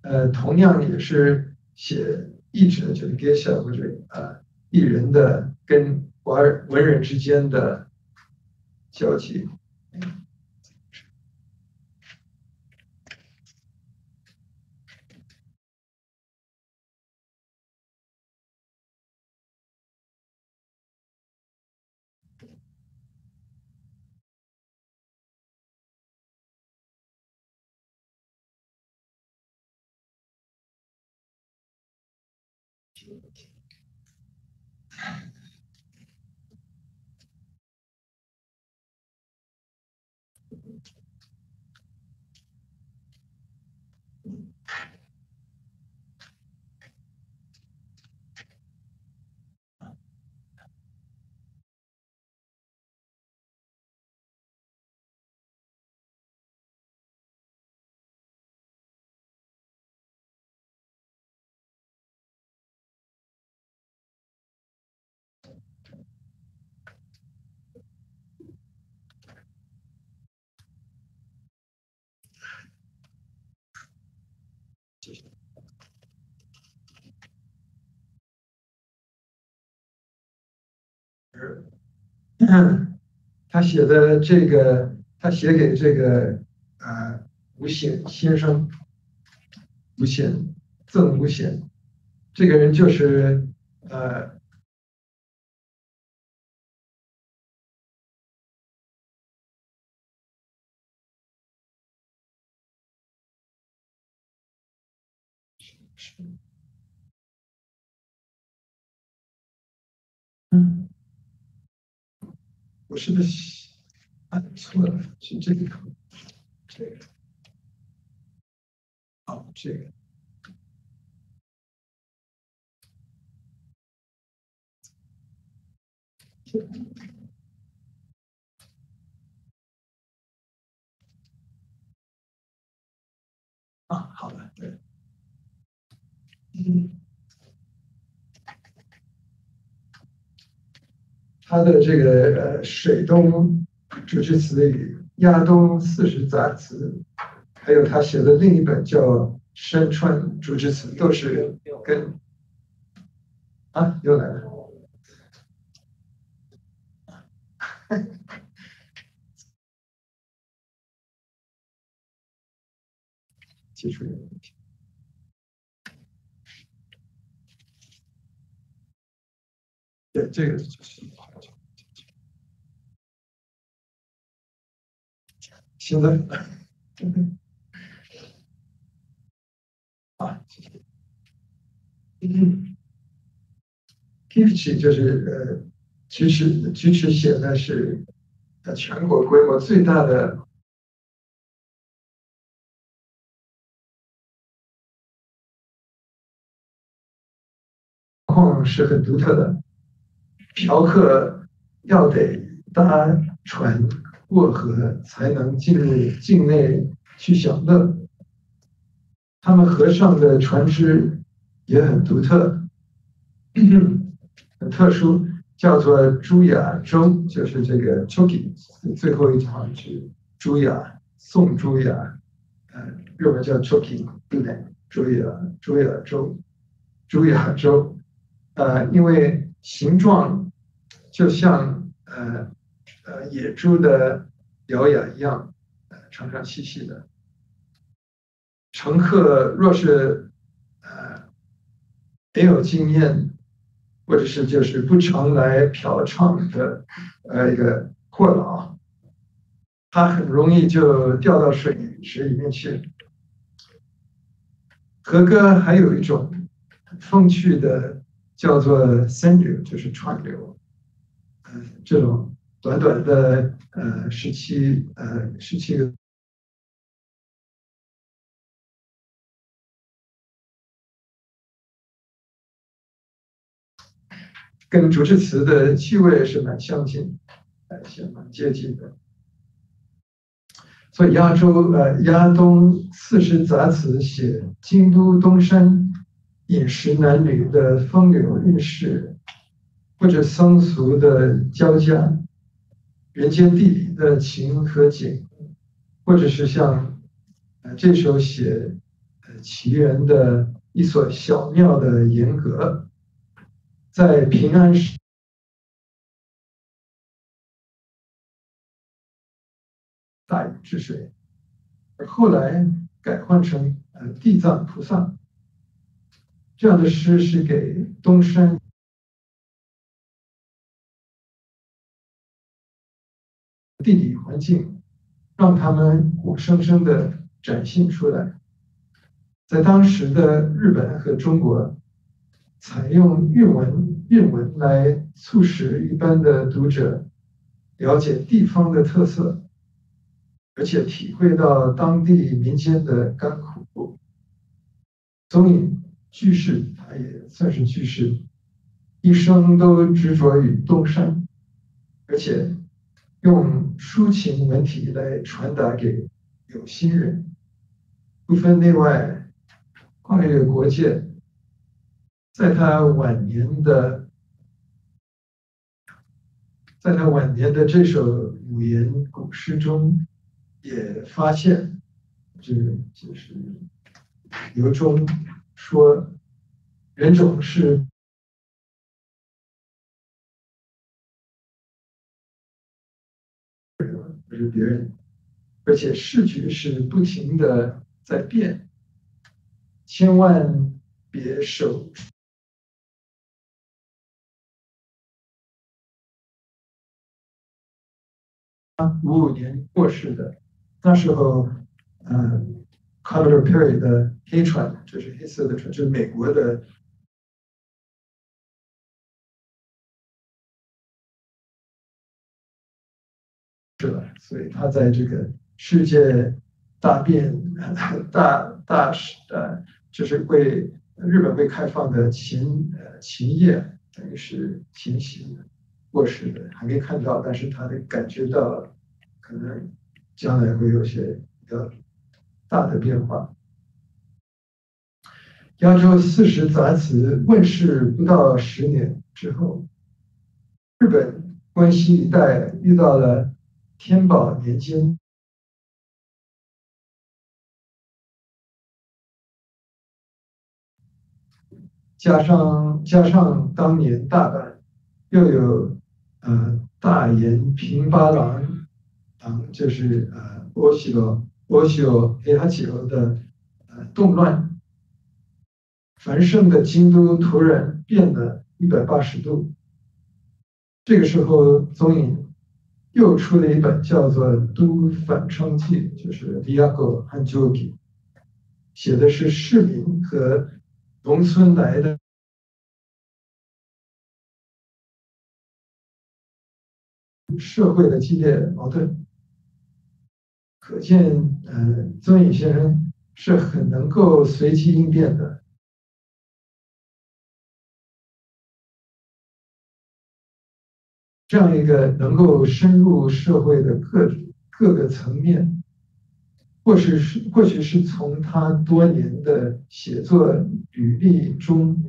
S2: 呃同样也是写。译者就是 Gesha 或者啊艺人的跟文文人之间的交集。Okay. 他写的这个，他写给这个啊吴显先生，吴显赠吴显，这个人就是呃。我是不是按错了？是这个，这个，哦，这个，啊，好的，对。嗯他的这个呃水东主持词语、亚东四十杂词，还有他写的另一本叫《山川主持词》，都是跟啊又来了，技术有问题。对，这个就是现在啊，嗯，Kimchi 就是呃，其实其实写的是呃全国规模最大的矿是很独特的。嫖客要得搭船过河才能进入境内去享乐。他们河上的船只也很独特，很特殊，叫做朱雅舟，就是这个 Choki 最后一条是朱雅，宋朱雅，呃，日文叫 Choki，对不对？朱雅，朱雅舟，朱雅舟，呃，因为形状。就像呃呃野猪的獠牙一样，呃长长细细的。乘客若是呃没有经验，或者是就是不常来嫖娼的呃一个货老，他很容易就掉到水池里面去。和歌还有一种风趣的，叫做三流，就是串流。这种短短的呃十七呃十七个。跟主持词的气味是蛮相近，呃，是蛮接近的。所以亚洲呃亚东四十杂词写京都东山饮食男女的风流韵事，或者僧俗的交加人间地理的情和景，或者是像呃这首写呃奇人的一所小庙的严格，在平安时。大禹治水，而后来改换成呃地藏菩萨这样的诗，是给东山地理环境，让他们活生生的展现出来。在当时的日本和中国，采用韵文韵文来促使一般的读者了解地方的特色。而且体会到当地民间的甘苦。宗隐居士，他也算是居士，一生都执着于东山，而且用抒情文体来传达给有心人，不分内外，跨越国界。在他晚年的，在他晚年的这首五言古诗中。也发现，这就是由衷说，人总是别人，而且世局是不停的在变，千万别守。五五年过世的。那时候，呃 c o l o r Perry 的黑船，就是黑色的船，就是美国的，是吧？所以他在这个世界大变、大大时呃，就是为日本未开放的前呃前夜，等于是前夕过世的，还没看到，但是他的感觉到可能。将来会有些比较大的变化。亚洲四十杂词问世不到十年之后，日本关西一带遇到了天宝年间，加上加上当年大阪又有呃大岩平八郎。啊，就是呃，波西罗波西罗黑哈奇罗的呃动乱，繁盛的京都突然变了一百八十度。这个时候，宗隐又出了一本叫做《都反昌记》，就是《d i a g o 和 Jogi》，写的是市民和农村来的社会的激烈矛盾。可见，呃，宗隐先生是很能够随机应变的。这样一个能够深入社会的各各个层面，或许是或许是从他多年的写作履历中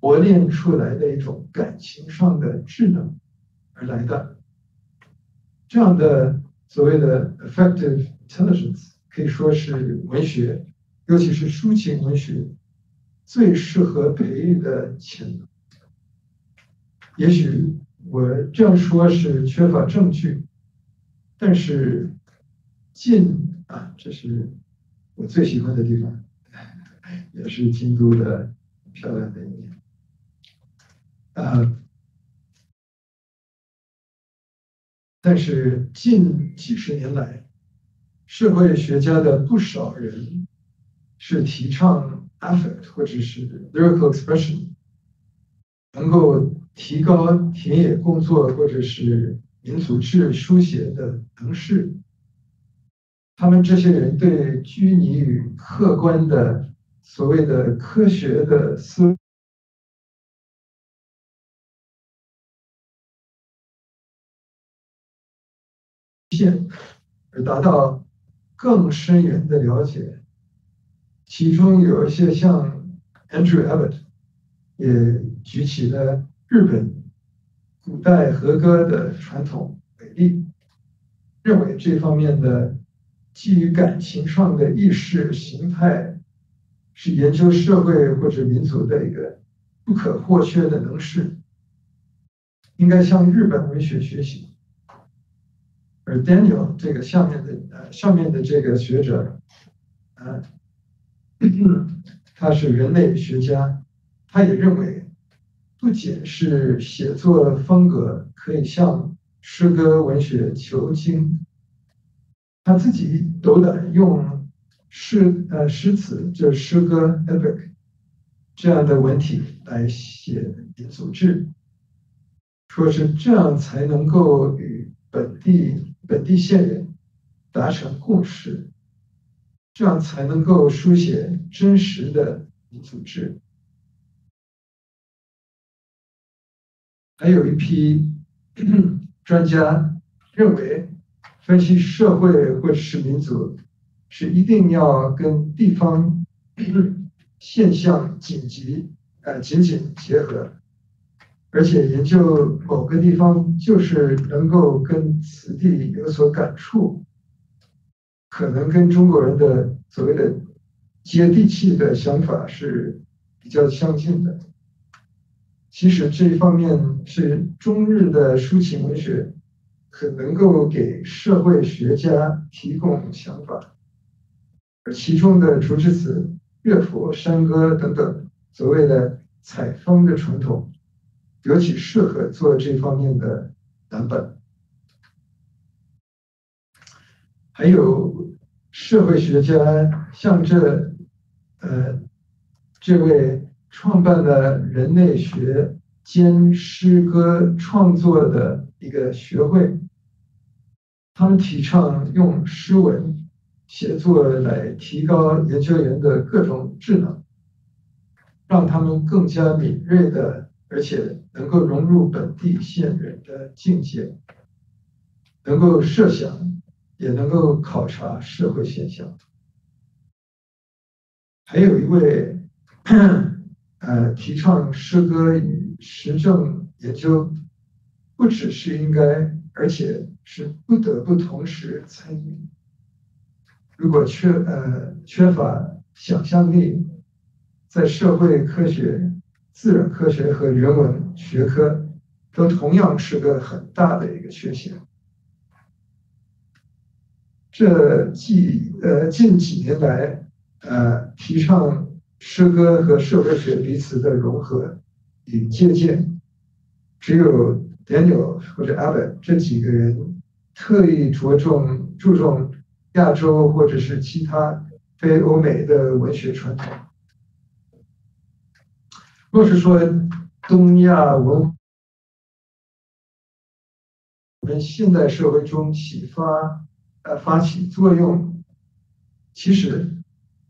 S2: 磨练出来的一种感情上的智能而来的，这样的。所谓的 effective intelligence 可以说是文学，尤其是抒情文学最适合培育的潜能。也许我这样说是缺乏证据，但是近啊，这是我最喜欢的地方，也是京都的漂亮的一面啊。但是近几十年来，社会学家的不少人是提倡 affect 或者是 lyrical expression，能够提高田野工作或者是民族志书写的能事他们这些人对拘泥于客观的所谓的科学的思维而达到更深远的了解，其中有一些像 Andrew Abbott 也举起了。日本古代和歌的传统为例，认为这方面的基于感情上的意识形态是研究社会或者民族的一个不可或缺的能事。应该向日本文学学习，而 Daniel 这个下面的呃上面的这个学者，呃，他是人类学家，他也认为，不仅是写作风格可以向诗歌文学求经，他自己斗胆用诗呃诗词，就是诗歌 epic 这样的文体来写民族志。说是这样才能够与本地本地县人达成共识，这样才能够书写真实的民族志。还有一批 专家认为，分析社会或者是民族，是一定要跟地方 现象紧急呃紧紧结合。而且研究某个地方，就是能够跟此地有所感触，可能跟中国人的所谓的接地气的想法是比较相近的。其实这一方面是中日的抒情文学，很能够给社会学家提供想法，而其中的竹枝词、乐府、山歌等等所谓的采风的传统。尤其适合做这方面的蓝本，还有社会学家，像这，呃，这位创办了人类学兼诗歌创作的一个学会，他们提倡用诗文写作来提高研究员的各种智能，让他们更加敏锐的。而且能够融入本地现人的境界，能够设想，也能够考察社会现象。还有一位，呃，提倡诗歌与实证研究，不只是应该，而且是不得不同时参与。如果缺呃缺乏想象力，在社会科学。自然科学和人文学科都同样是个很大的一个缺陷。这几呃近几年来，呃提倡诗歌和社会学彼此的融合与借鉴，只有 Daniel 或者 Abbott 这几个人特意着重注重亚洲或者是其他非欧美的文学传统。若是说东亚文我们现代社会中启发呃发起作用，其实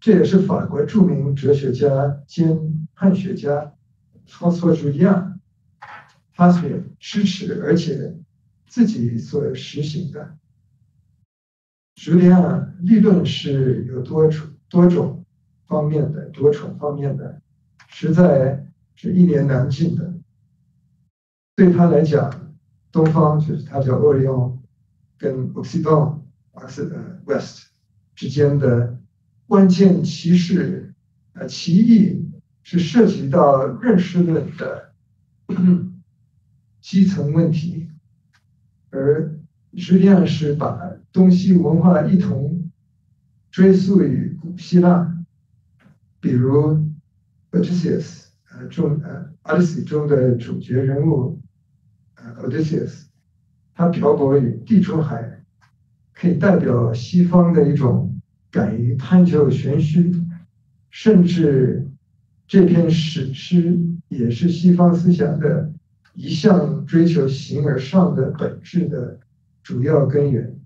S2: 这也是法国著名哲学家兼汉学家曹索朱亚他所支持而且自己所实行的。朱利亚立论是有多重多种方面的多重方面的，实在。是一言难尽的。对他来讲，东方就是他叫欧利翁，跟 Occident、West 之间的关键歧视、呃歧义，是涉及到认识论的基层问题，而实际上是把东西文化一同追溯于古希腊，比如 Odysseus 呃。中呃《奥德赛》中的主角人物呃 Odysseus，他漂泊于地中海，可以代表西方的一种敢于探究玄虚，甚至这篇史诗也是西方思想的一项追求形而上的本质的主要根源。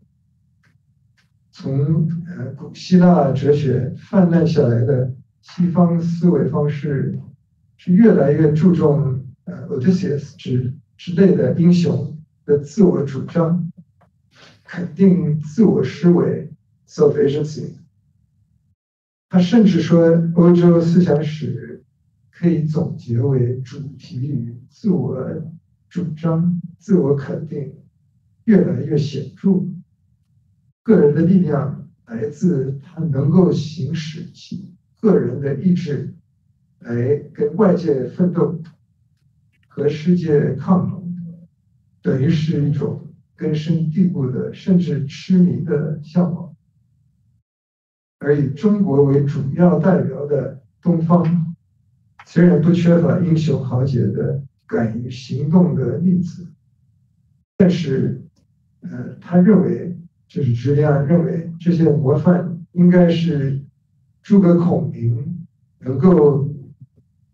S2: 从呃古希腊哲学泛滥下来的西方思维方式。是越来越注重呃 Odysseus 之之类的英雄的自我主张，肯定自我思维 （self-agency）。他甚至说，欧洲思想史可以总结为主题与自我主张、自我肯定越来越显著。个人的力量来自他能够行使其个人的意志，来跟外界奋斗和世界抗衡，等于是一种根深蒂固的，甚至痴迷的向往。而以中国为主要代表的东方，虽然不缺乏英雄豪杰的敢于行动的例子，但是，呃，他认为，就是直利安认为，这些模范应该是诸葛孔明能够，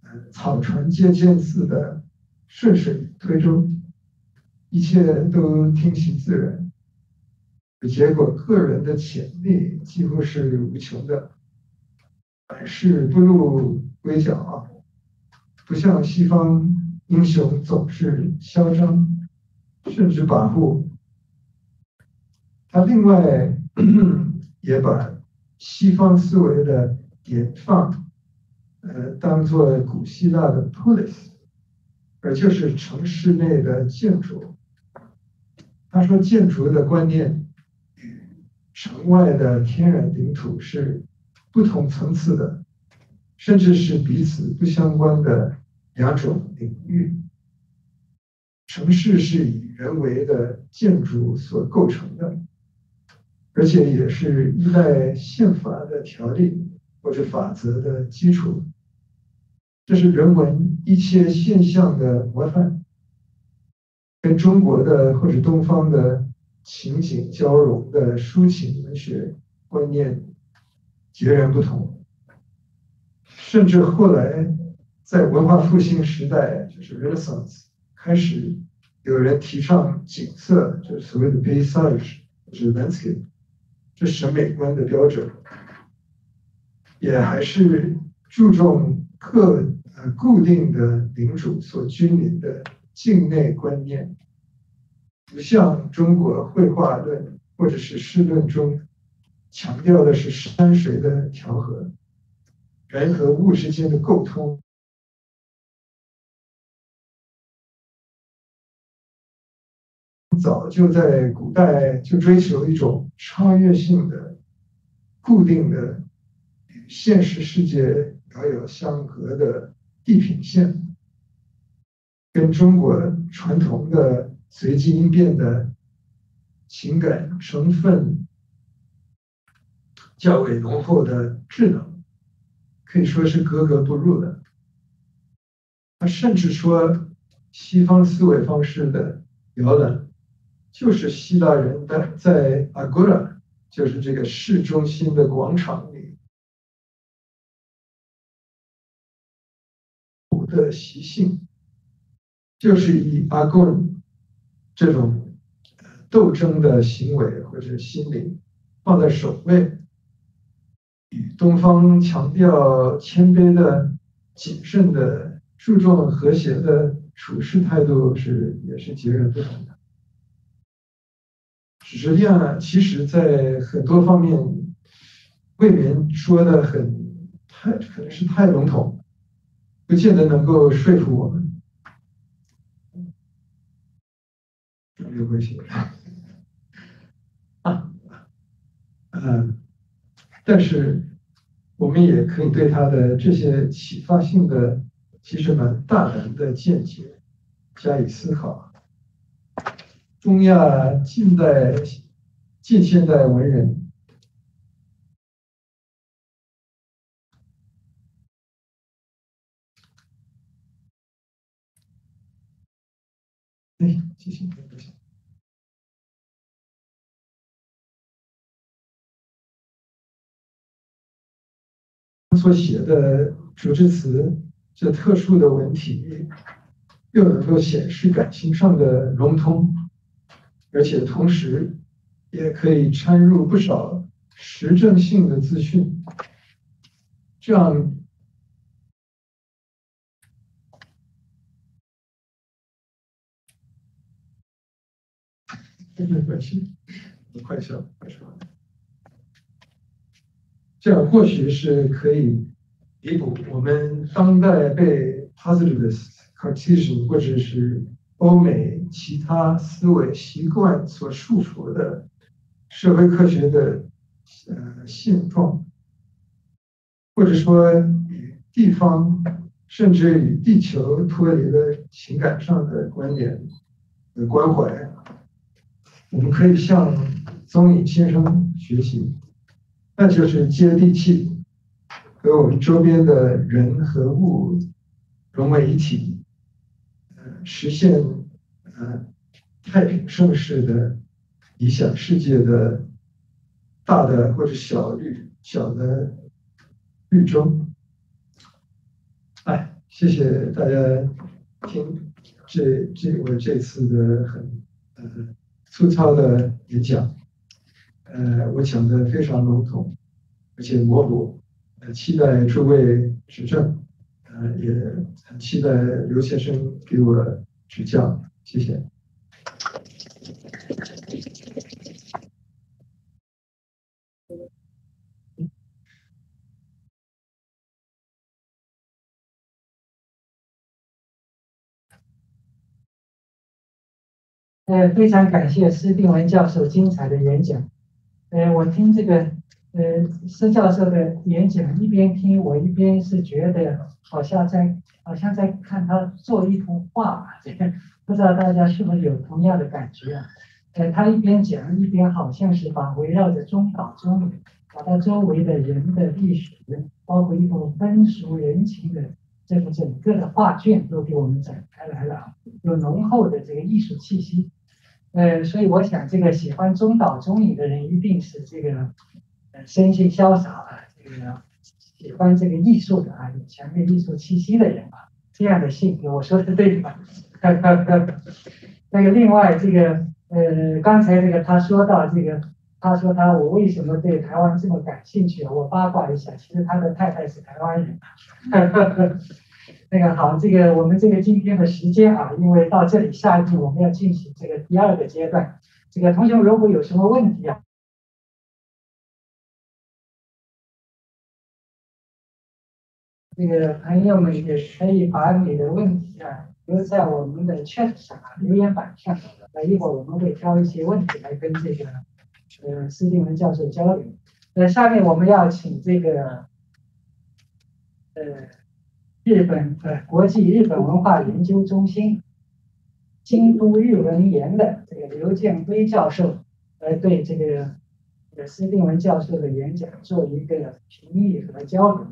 S2: 呃，草船借箭似的顺水推舟，一切都听其自然。结果，个人的潜力几乎是无穷的，百事不入规脚啊！不像西方英雄总是嚣张，甚至跋扈。他另外 也把西方思维的典范，呃，当做古希腊的 polis，而就是城市内的建筑。他说，建筑的观念。城外的天然领土是不同层次的，甚至是彼此不相关的两种领域。城市是以人为的建筑所构成的，而且也是依赖宪法的条例或者法则的基础。这是人文一切现象的模范，跟中国的或者东方的。情景交融的抒情文学观念截然不同，甚至后来在文化复兴时代，就是 Renaissance 开始，有人提倡景色，就是所谓的 b a s a g e 就是 landscape，这审美观的标准，也还是注重各呃固定的领主所君临的境内观念。不像中国绘画论或者是诗论中强调的是山水的调和，人和物之间的沟通，早就在古代就追求一种超越性的、固定的、与现实世界遥遥相隔的地平线，跟中国传统的。随机应变的情感成分较为浓厚的智能，可以说是格格不入的。他甚至说，西方思维方式的摇篮，就是希腊人的在 Agora，就是这个市中心的广场里的习性，就是以 ago。这种斗争的行为或者心理放在首位，与东方强调谦卑的、谨慎的、注重和谐的处事态度是也是截然不同的。实际上，其实在很多方面未免说的很太可能是太笼统，不见得能够说服我们。就会写啊，嗯，但是我们也可以对他的这些启发性的、其实蛮大胆的见解加以思考。中亚近代、近现代文人，所写的主旨词，这特殊的文体，又能够显示感情上的融通，而且同时也可以掺入不少实证性的资讯，这样没关系。快笑，快笑。这样或许是可以弥补我们当代被 positivist、Cartesian 或者是欧美其他思维习惯所束缚的社会科学的呃现状，或者说与地方甚至与地球脱离了情感上的观点的关怀，我们可以向宗颖先生学习。那就是接地气，和我们周边的人和物融为一体，呃，实现呃太平盛世的理想世界的大的或者小绿小的绿洲。哎，谢谢大家听这这我这次的很呃粗糙的演讲。呃，我讲的非常笼统，而且模糊，呃，期待诸位指正，呃，也很期待刘先生给我指教，谢谢。
S3: 呃，非常感谢施定文教授精彩的演讲。呃，我听这个呃施教授的演讲，一边听我一边是觉得好像在好像在看他做一幅画，这 个不知道大家是不是有同样的感觉啊？呃，他一边讲一边好像是把围绕着中岛中美，把他周围的人的历史，包括一种风俗人情的这个整个的画卷都给我们展开来了，有浓厚的这个艺术气息。呃，所以我想，这个喜欢中岛中影的人，一定是这个呃身心潇洒啊，这个喜欢这个艺术的啊，有强烈艺术气息的人啊，这样的性格，我说的对吗？那个另外这个呃，刚才这个他说到这个，他说他我为什么对台湾这么感兴趣？我八卦一下，其实他的太太是台湾人。那个好，这个我们这个今天的时间啊，因为到这里下一步我们要进行这个第二个阶段。这个同学们如果有什么问题啊，这个朋友们也可以把你的问题啊留在我们的 chat 上留言板上。那一会儿我们会挑一些问题来跟这个呃施定文教授交流。那下面我们要请这个呃。日本呃国际日本文化研究中心京都日文研的这个刘建辉教授来对这个呃施定文教授的演讲做一个评议和交流。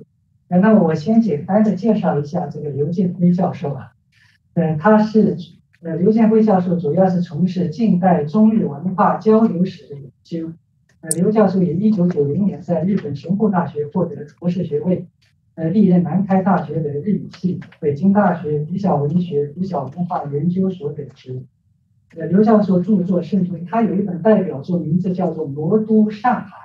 S3: 那那么我先简单的介绍一下这个刘建辉教授啊，呃他是呃刘建辉教授主要是从事近代中日文化交流史的研究。呃刘教授于一九九零年在日本神户大学获得博士学位。呃，历任南开大学的日语系、北京大学比较文学、比较文化研究所等职。呃，刘教授著作甚多，他有一本代表作，名字叫做《魔都上海》，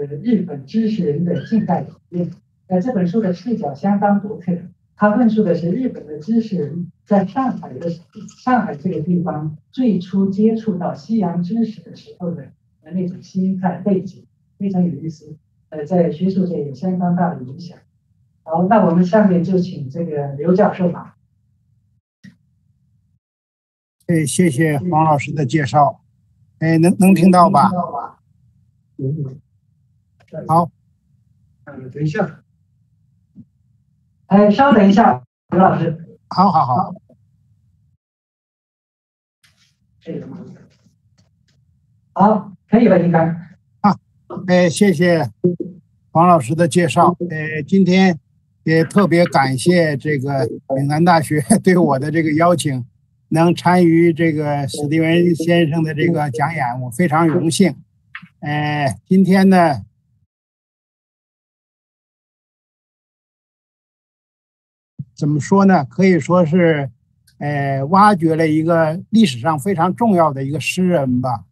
S3: 呃，日本知识人的近代体验。呃，这本书的视角相当独特，他论述的是日本的知识人在上海的上海这个地方最初接触到西洋知识的时候的那种心态背景，非常有意思。呃，在学术界有相当大的影响。好，那我们下面就请这个刘教授吧。
S4: 哎，谢谢黄老师的介绍。哎，能能听到吧？
S2: 嗯。
S4: 好。
S2: 嗯，等一下。
S3: 哎，稍等一下，刘老师。
S4: 好好好。
S3: 这个吗？好，可以了，应该。
S4: 哎，谢谢黄老师的介绍。呃，今天也特别感谢这个岭南大学 对我的这个邀请，能参与这个史蒂文先生的这个讲演，我非常荣幸。呃，今天呢，怎么说呢？可以说是，呃，挖掘了一个历史上非常重要的一个诗人吧。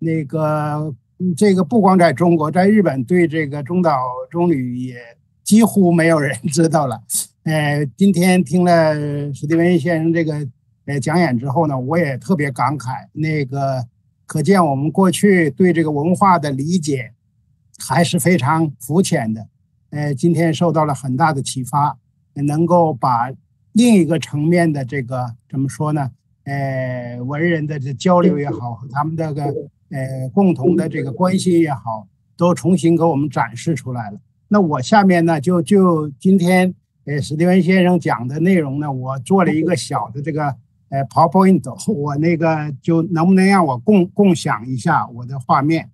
S4: 那个。这个不光在中国，在日本对这个中岛中吕也几乎没有人 知道了。呃，今天听了史蒂文先生这个呃讲演之后呢，我也特别感慨。那个可见我们过去对这个文化的理解还是非常肤浅的。呃，今天受到了很大的启发，能够把另一个层面的这个怎么说呢？呃，文人的这交流也好，和他们这个呃共同的这个关系也好，都重新给我们展示出来了。那我下面呢，就就今天呃史蒂文先生讲的内容呢，我做了一个小的这个呃 PowerPoint，我那个就能不能让我共共享一下我的画面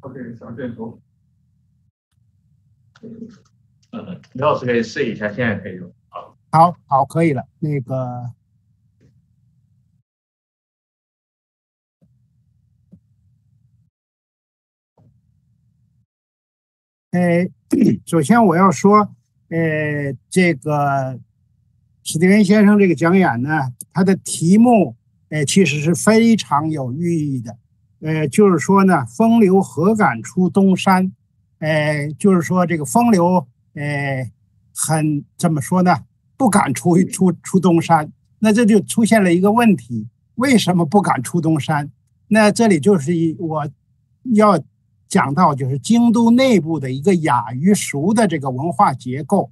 S2: ？，OK，小箭头。
S1: 嗯，刘老师可以试一下，现在可以用。好，
S4: 好，好，可以了。那个，呃，首先我要说，呃，这个史蒂文先生这个讲演呢，他的题目，呃，其实是非常有寓意的。呃，就是说呢，风流何敢出东山？呃，就是说这个风流，呃，很怎么说呢？不敢出出出东山。那这就出现了一个问题：为什么不敢出东山？那这里就是一我要讲到，就是京都内部的一个雅与俗的这个文化结构。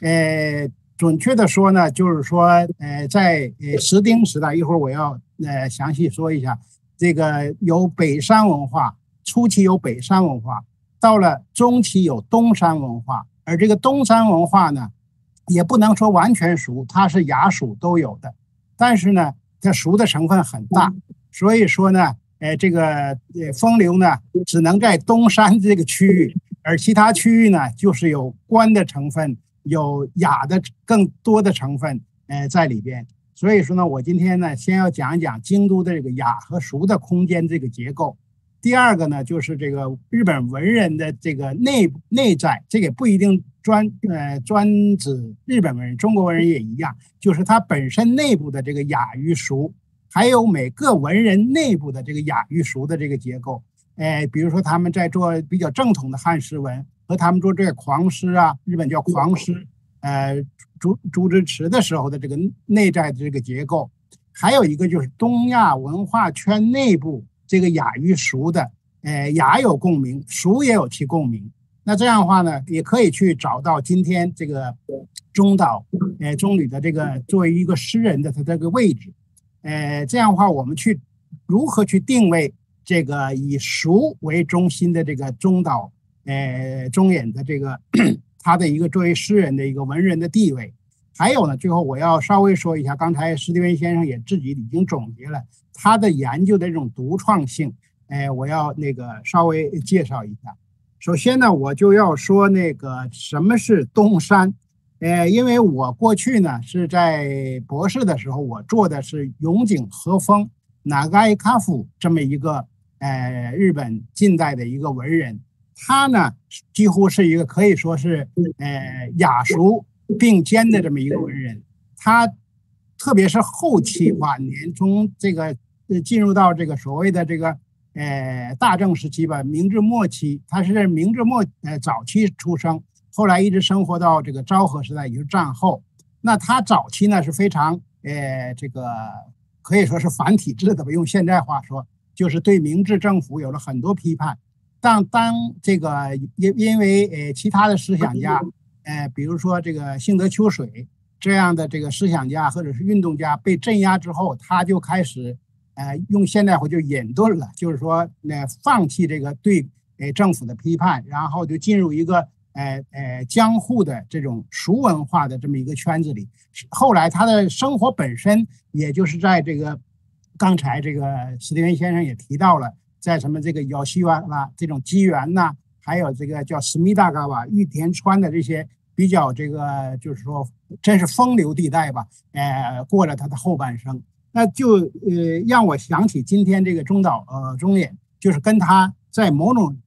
S4: 呃，准确的说呢，就是说，呃，在呃石丁时代，一会儿我要呃详细说一下。这个有北山文化，初期有北山文化，到了中期有东山文化，而这个东山文化呢，也不能说完全熟，它是雅蜀都有的，但是呢，它熟的成分很大，所以说呢，呃，这个呃风流呢，只能在东山这个区域，而其他区域呢，就是有官的成分，有雅的更多的成分，呃，在里边。所以说呢，我今天呢，先要讲一讲京都的这个雅和俗的空间这个结构。第二个呢，就是这个日本文人的这个内内在，这个不一定专呃专指日本文人，中国文人也一样，就是他本身内部的这个雅与俗，还有每个文人内部的这个雅与俗的这个结构。哎，比如说他们在做比较正统的汉诗文，和他们做这个狂诗啊，日本叫狂诗。呃，竹竹之池的时候的这个内在的这个结构，还有一个就是东亚文化圈内部这个雅与俗的，呃，雅有共鸣，俗也有其共鸣。那这样的话呢，也可以去找到今天这个中岛，呃，中旅的这个作为一个诗人的他这个位置。呃，这样的话，我们去如何去定位这个以俗为中心的这个中岛，呃，中野的这个。他的一个作为诗人的一个文人的地位，还有呢，最后我要稍微说一下，刚才史蒂文先生也自己已经总结了他的研究的这种独创性，哎，我要那个稍微介绍一下。首先呢，我就要说那个什么是东山，呃，因为我过去呢是在博士的时候，我做的是永井和风、哪个埃卡夫这么一个呃日本近代的一个文人。他呢，几乎是一个可以说是呃雅俗并肩的这么一个文人。他特别是后期晚年，从这个呃进入到这个所谓的这个呃大正时期吧，明治末期，他是明治末呃早期出生，后来一直生活到这个昭和时代，也就是战后。那他早期呢是非常呃这个可以说是反体制的吧，用现在话说，就是对明治政府有了很多批判。但当这个因因为呃其他的思想家，呃比如说这个幸德秋水这样的这个思想家或者是运动家被镇压之后，他就开始呃用现代话就隐遁了，就是说那放弃这个对呃政府的批判，然后就进入一个呃呃江户的这种俗文化的这么一个圈子里。后来他的生活本身，也就是在这个刚才这个史蒂文先生也提到了。在什么这个姚西湾啦，这种机缘呐，还有这个叫思密达嘎瓦玉田川的这些比较这个，就是说真是风流地带吧，呃，过了他的后半生，那就呃让我想起今天这个中岛呃中野，就是跟他在某种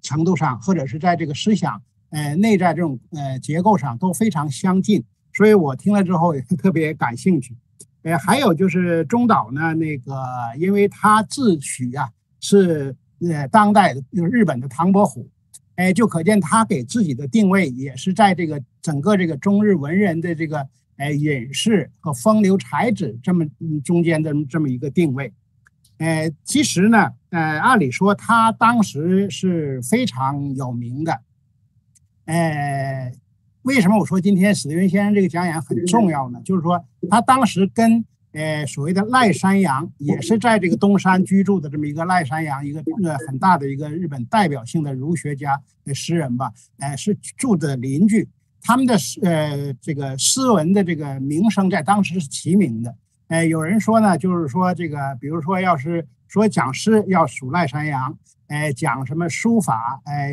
S4: 程度上或者是在这个思想呃内在这种呃结构上都非常相近，所以我听了之后也特别感兴趣。呃，还有就是中岛呢，那个因为他自诩啊是呃当代就是日本的唐伯虎，哎，就可见他给自己的定位也是在这个整个这个中日文人的这个呃隐士和风流才子这么中间的这么一个定位。呃，其实呢，呃，按理说他当时是非常有名的。呃，为什么我说今天史蒂文先生这个讲演很重要呢？就是说他当时跟呃所谓的赖山阳，也是在这个东山居住的这么一个赖山阳，一个呃很大的一个日本代表性的儒学家、呃诗人吧，呃，是住的邻居，他们的诗呃这个诗文的这个名声在当时是齐名的。哎，有人说呢，就是说这个，比如说，要是说讲诗要数赖山阳，哎，讲什么书法，哎，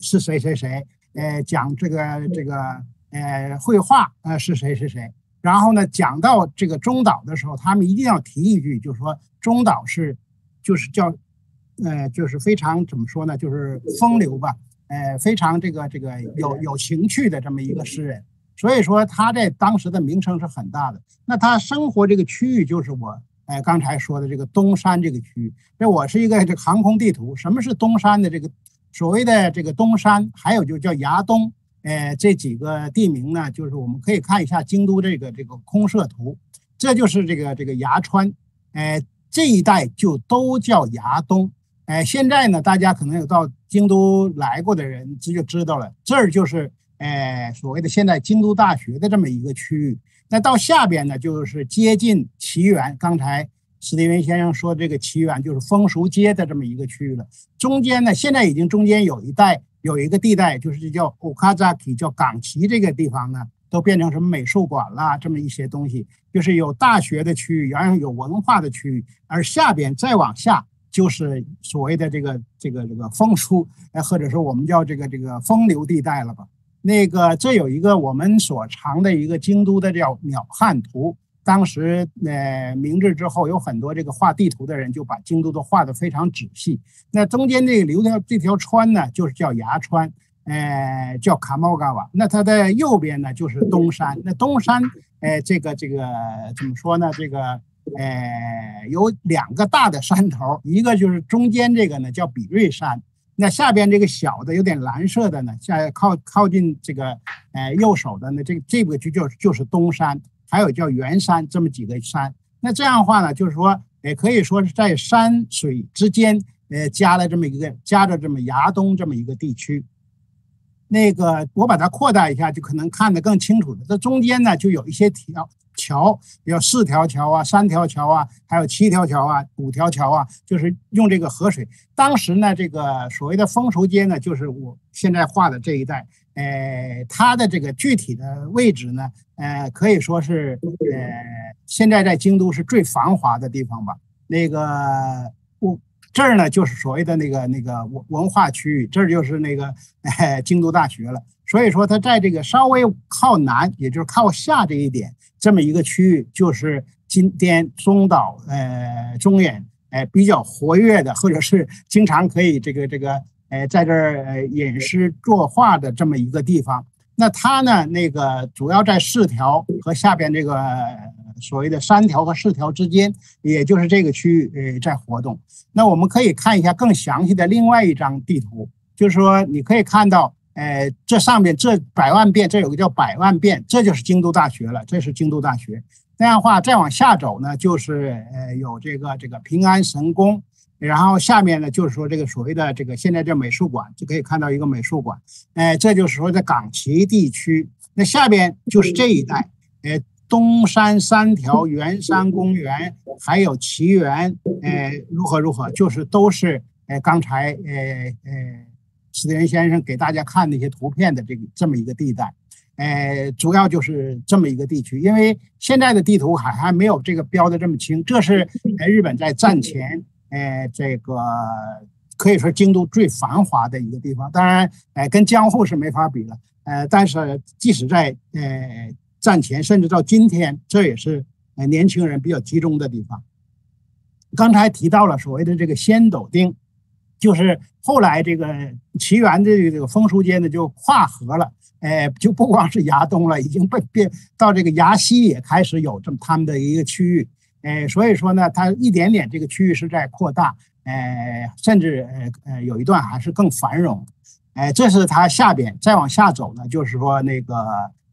S4: 是谁谁谁，哎，讲这个这个，呃，绘画，呃，是谁是谁。然后呢，讲到这个中岛的时候，他们一定要提一句，就是说中岛是，就是叫，呃，就是非常怎么说呢，就是风流吧，呃，非常这个这个有有情趣的这么一个诗人。所以说他在当时的名声是很大的。那他生活这个区域就是我哎刚才说的这个东山这个区域。这我是一个这个航空地图。什么是东山的这个所谓的这个东山？还有就叫崖东。呃，这几个地名呢，就是我们可以看一下京都这个这个空摄图。这就是这个这个牙川。哎，这一带就都叫牙东。哎，现在呢，大家可能有到京都来过的人，这就知道了。这儿就是。哎，所谓的现在京都大学的这么一个区域，那到下边呢，就是接近奇缘。刚才史蒂文先生说这个奇缘就是风俗街的这么一个区域了。中间呢，现在已经中间有一带有一个地带，就是叫 Okazaki，叫港崎这个地方呢，都变成什么美术馆啦，这么一些东西，就是有大学的区域，然后有文化的区域，而下边再往下就是所谓的这个这个这个风俗，哎，或者说我们叫这个这个风流地带了吧。那个，这有一个我们所藏的一个京都的叫鸟瞰图。当时，呃，明治之后，有很多这个画地图的人就把京都都画得非常仔细。那中间这个流条这条川呢，就是叫牙川，呃，叫卡茂嘎瓦。那它的右边呢，就是东山。那东山，呃，这个这个怎么说呢？这个，呃，有两个大的山头，一个就是中间这个呢，叫比瑞山。那下边这个小的有点蓝色的呢，在靠靠近这个呃右手的呢，这这个就叫就是东山，还有叫圆山这么几个山。那这样的话呢，就是说也可以说是在山水之间，呃，加了这么一个加着这么崖东这么一个地区。那个我把它扩大一下，就可能看得更清楚了。这中间呢，就有一些条。桥有四条桥啊，三条桥啊，还有七条桥啊，五条桥啊，就是用这个河水。当时呢，这个所谓的丰熟街呢，就是我现在画的这一带。呃，它的这个具体的位置呢，呃，可以说是呃，现在在京都是最繁华的地方吧。那个我这儿呢，就是所谓的那个那个文文化区域，这儿就是那个京都大学了。所以说，它在这个稍微靠南，也就是靠下这一点。这么一个区域，就是今天中岛呃中远哎比较活跃的，或者是经常可以这个这个呃在这儿呃吟诗作画的这么一个地方。那它呢，那个主要在四条和下边这个所谓的三条和四条之间，也就是这个区域呃在活动。那我们可以看一下更详细的另外一张地图，就是说你可以看到。呃，这上面这百万遍，这有个叫百万遍，这就是京都大学了。这是京都大学。那样的话，再往下走呢，就是呃有这个这个平安神宫，然后下面呢就是说这个所谓的这个现在叫美术馆，就可以看到一个美术馆。哎，这就是说在港崎地区。那下边就是这一带，呃，东山三条、圆山公园，还有奇园，呃，如何如何，就是都是呃刚才呃呃。史蒂文先生给大家看那些图片的这个这么一个地带，呃，主要就是这么一个地区。因为现在的地图还还没有这个标的这么清。这是呃日本在战前，呃，这个可以说京都最繁华的一个地方。当然，呃，跟江户是没法比了。呃，但是即使在呃战前，甚至到今天，这也是呃年轻人比较集中的地方。刚才提到了所谓的这个仙斗町。就是后来这个奇缘的这个风俗街呢就跨河了，哎，就不光是崖东了，已经被变到这个崖西也开始有这么他们的一个区域，哎，所以说呢，它一点点这个区域是在扩大，哎，甚至呃呃有一段还是更繁荣，哎，这是它下边再往下走呢，就是说那个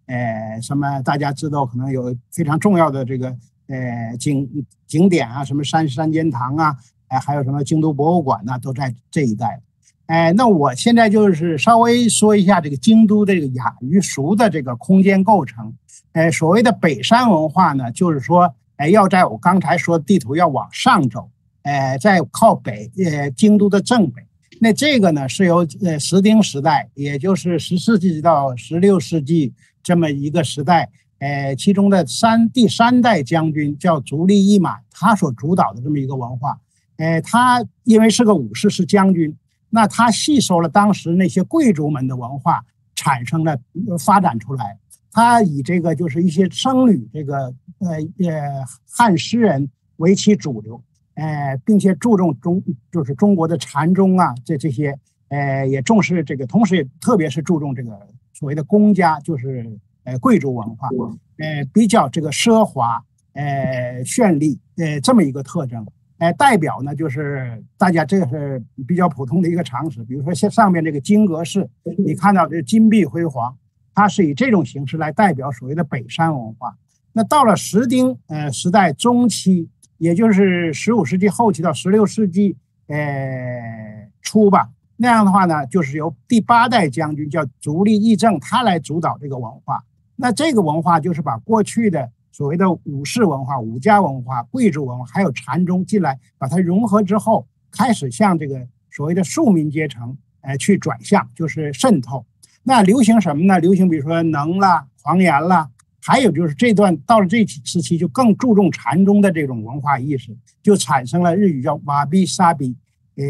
S4: 呃什么大家知道可能有非常重要的这个。呃，景景点啊，什么山山间堂啊，哎，还有什么京都博物馆呐，都在这一带。哎，那我现在就是稍微说一下这个京都这个雅与俗的这个空间构成。哎，所谓的北山文化呢，就是说，哎，要在我刚才说地图要往上走，呃，在靠北，呃，京都的正北。那这个呢，是由呃石丁时代，也就是十四世纪到十六世纪这么一个时代。呃，其中的三第三代将军叫足利义满，他所主导的这么一个文化。呃，他因为是个武士，是将军，那他吸收了当时那些贵族们的文化，产生了发展出来。他以这个就是一些僧侣，这个呃呃汉诗人为其主流，呃，并且注重中就是中国的禅宗啊，这这些，呃，也重视这个，同时也特别是注重这个所谓的公家，就是。呃，贵族文化，呃，比较这个奢华，呃，绚丽，呃，这么一个特征，呃，代表呢，就是大家这个是比较普通的一个常识，比如说像上面这个金阁寺，你看到这金碧辉煌，它是以这种形式来代表所谓的北山文化。那到了石丁呃时代中期，也就是十五世纪后期到十六世纪呃初吧。那样的话呢，就是由第八代将军叫足利义政，他来主导这个文化。那这个文化就是把过去的所谓的武士文化、武家文化、贵族文化，还有禅宗进来，把它融合之后，开始向这个所谓的庶民阶层，呃，去转向，就是渗透。那流行什么呢？流行比如说能啦、狂言啦，还有就是这段到了这时期，就更注重禅宗的这种文化意识，就产生了日语叫瓦比沙比，呃，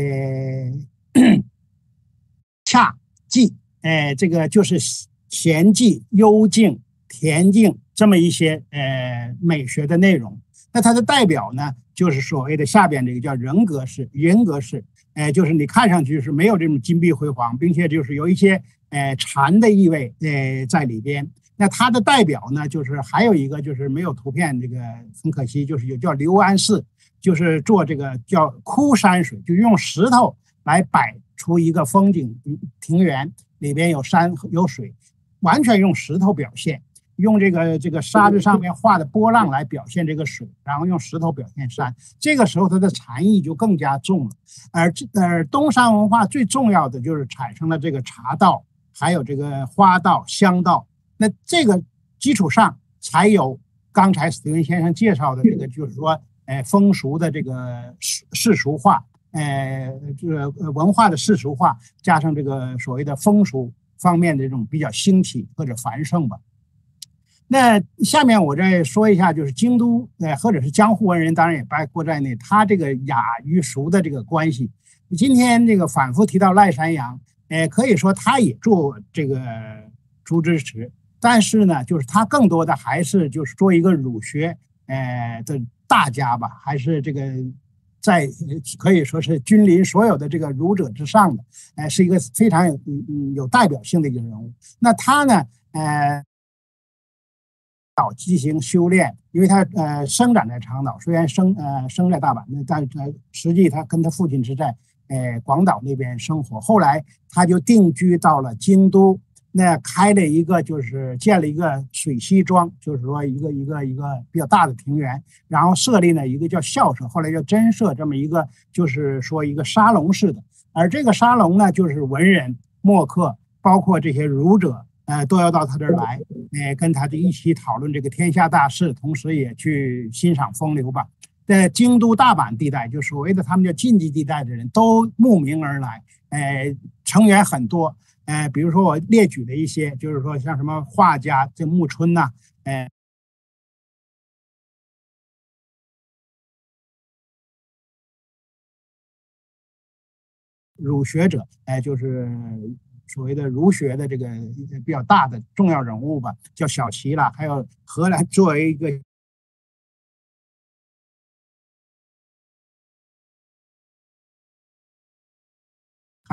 S4: 恰寂，呃，这个就是。闲寂、幽静、恬静，这么一些呃美学的内容。那它的代表呢，就是所谓的下边这个叫人格式、人格式，呃，就是你看上去是没有这种金碧辉煌，并且就是有一些呃禅的意味呃在里边。那它的代表呢，就是还有一个就是没有图片，这个很可惜，就是有叫刘安寺，就是做这个叫枯山水，就用石头来摆出一个风景庭园，里边有山有水。完全用石头表现，用这个这个沙子上面画的波浪来表现这个水，然后用石头表现山。这个时候它的禅意就更加重了。而这而东山文化最重要的就是产生了这个茶道，还有这个花道、香道。那这个基础上才有刚才史蒂文先生介绍的这个，就是说，呃，风俗的这个世世俗化，呃，这个文化的世俗化，加上这个所谓的风俗。方面的这种比较兴起或者繁盛吧。那下面我再说一下，就是京都，呃，或者是江户文人，当然也包括在内，他这个雅与俗的这个关系。今天这个反复提到赖山阳，呃，可以说他也做这个竹枝池，但是呢，就是他更多的还是就是做一个儒学，呃的大家吧，还是这个。在可以说是君临所有的这个儒者之上的，哎，是一个非常有嗯有代表性的一个人物。那他呢，呃，岛进行修炼，因为他呃生长在长岛，虽然生呃生在大阪，那但呃实际他跟他父亲是在呃广岛那边生活。后来他就定居到了京都。那开了一个，就是建了一个水西庄，就是说一个一个一个比较大的庭园，然后设立了一个叫校舍，后来叫真社，这么一个就是说一个沙龙式的。而这个沙龙呢，就是文人墨客，包括这些儒者，呃，都要到他这儿来，呃，跟他就一起讨论这个天下大事，同时也去欣赏风流吧。在京都大阪地带，就所谓的他们叫禁忌地带的人都慕名而来，呃，成员很多。呃，比如说我列举了一些，就是说像什么画家这木春呐，呃，儒学者，哎，就是所谓的儒学的这个比较大的重要人物吧，叫小齐了，还有荷兰作为一个。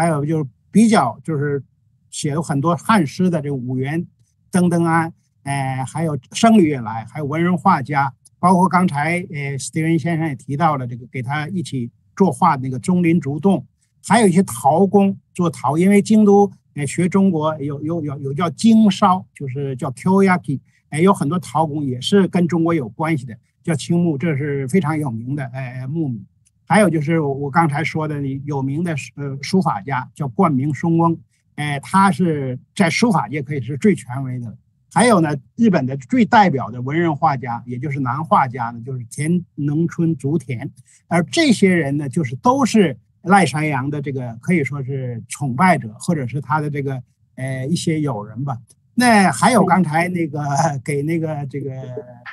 S4: 还有就是比较就是写了很多汉诗的这五原登登安，哎，还有生理也来，还有文人画家，包括刚才呃史蒂文先生也提到了这个给他一起作画的那个钟林竹洞，还有一些陶工做陶，因为京都呃学中国有有有有叫京烧，就是叫 Kyoyaki，哎，有很多陶工也是跟中国有关系的，叫青木，这是非常有名的哎木米。还有就是我刚才说的，有名的呃书法家叫冠名松翁，哎，他是在书法界可以是最权威的。还有呢，日本的最代表的文人画家，也就是男画家呢，就是田能春、竹田。而这些人呢，就是都是赖山阳的这个可以说是崇拜者，或者是他的这个呃一些友人吧。那还有刚才那个 给那个这个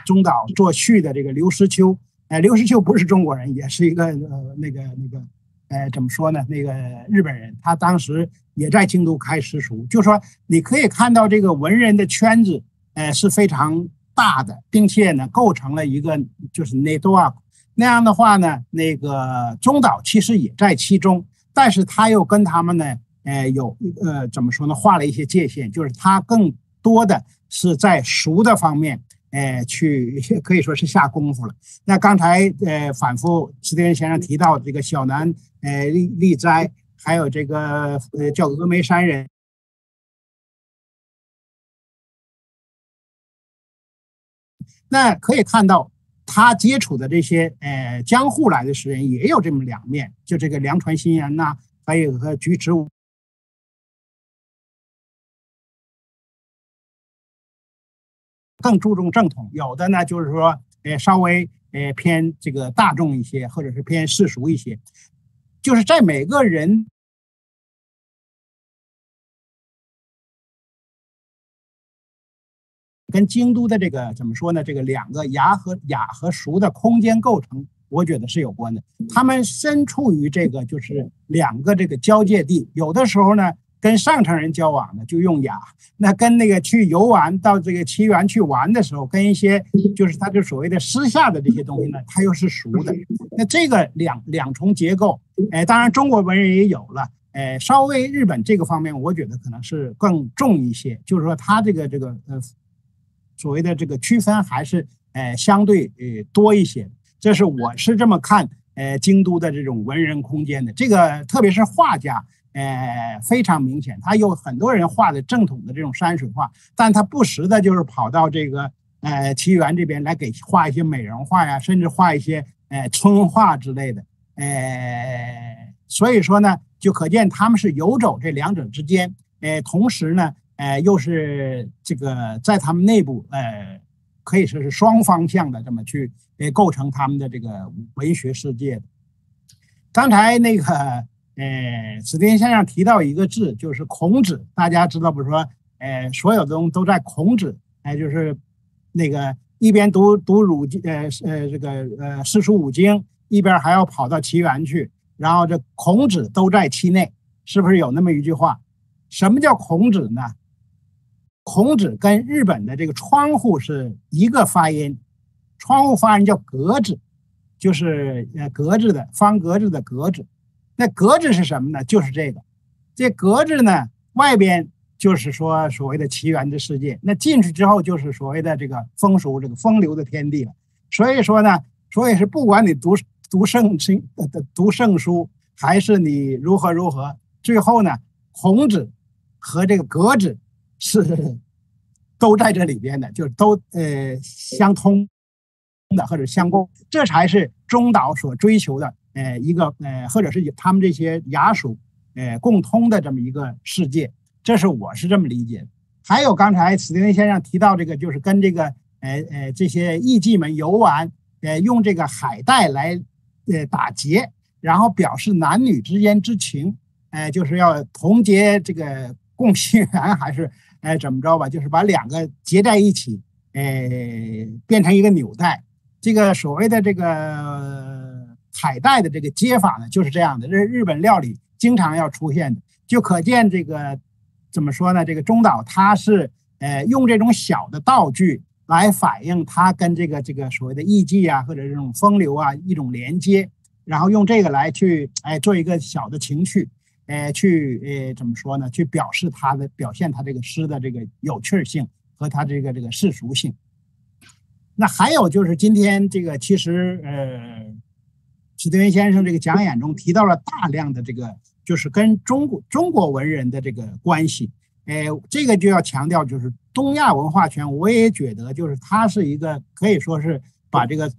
S4: 中岛作序的这个刘实秋。哎，刘石秋不是中国人，也是一个呃那个那个，呃怎么说呢？那个日本人，他当时也在京都开私塾。就说你可以看到这个文人的圈子，呃是非常大的，并且呢构成了一个就是 network。那样的话呢，那个中岛其实也在其中，但是他又跟他们呢，呃有呃怎么说呢？画了一些界限，就是他更多的是在熟的方面。呃，去 可以说是下功夫了。那刚才呃，反复石天先生提到这个小南呃立立斋，还有这个呃叫峨眉山人，那可以看到他接触的这些呃江户来的诗人也有这么两面，就这个梁传新言呐，还有和菊池武。更注重正统，有的呢就是说，呃，稍微呃偏这个大众一些，或者是偏世俗一些，就是在每个人跟京都的这个怎么说呢？这个两个雅和雅和俗的空间构成，我觉得是有关的。他们身处于这个就是两个这个交界地，有的时候呢。跟上层人交往呢，就用雅；那跟那个去游玩到这个奇缘去玩的时候，跟一些就是他就所谓的私下的这些东西呢，他又是熟的。那这个两两重结构，哎，当然中国文人也有了，哎，稍微日本这个方面，我觉得可能是更重一些，就是说他这个这个呃所谓的这个区分还是呃相对呃多一些。这是我是这么看，呃，京都的这种文人空间的这个，特别是画家。呃，非常明显，他有很多人画的正统的这种山水画，但他不时的就是跑到这个呃奇缘这边来给画一些美人画呀，甚至画一些呃春画之类的。呃，所以说呢，就可见他们是游走这两者之间，呃，同时呢，呃，又是这个在他们内部，呃，可以说是双方向的这么去呃构成他们的这个文学世界。刚才那个。呃，史天先生提到一个字，就是孔子。大家知道不？是说，呃，所有东西都在孔子。哎，就是那个一边读读儒，呃呃，这个呃四书五经，一边还要跑到奇缘去。然后这孔子都在其内，是不是有那么一句话？什么叫孔子呢？孔子跟日本的这个窗户是一个发音，窗户发音叫格子，就是呃格子的方格子的格子。那格子是什么呢？就是这个，这格子呢，外边就是说所谓的奇缘的世界，那进去之后就是所谓的这个风俗、这个风流的天地了。所以说呢，所以是不管你读读圣经、读圣书，还是你如何如何，最后呢，孔子和这个格子是 都在这里边的，就都呃相通的或者相共，这才是中岛所追求的。呃，一个呃，或者是他们这些衙属，呃，共通的这么一个世界，这是我是这么理解。还有刚才史蒂文先生提到这个，就是跟这个呃呃这些艺妓们游玩，呃，用这个海带来呃打结，然后表示男女之间之情，呃，就是要同结这个共心缘，还是呃怎么着吧？就是把两个结在一起，呃，变成一个纽带。这个所谓的这个。海带的这个接法呢，就是这样的，这是日本料理经常要出现的，就可见这个怎么说呢？这个中岛他是呃用这种小的道具来反映他跟这个这个所谓的艺伎啊，或者这种风流啊一种连接，然后用这个来去哎做一个小的情趣。呃，去呃怎么说呢？去表示他的表现他这个诗的这个有趣性和他这个这个世俗性。那还有就是今天这个其实呃，史德云先生这个讲演中提到了大量的这个就是跟中国中国文人的这个关系。呃，这个就要强调就是东亚文化圈，我也觉得就是它是一个可以说是把这个。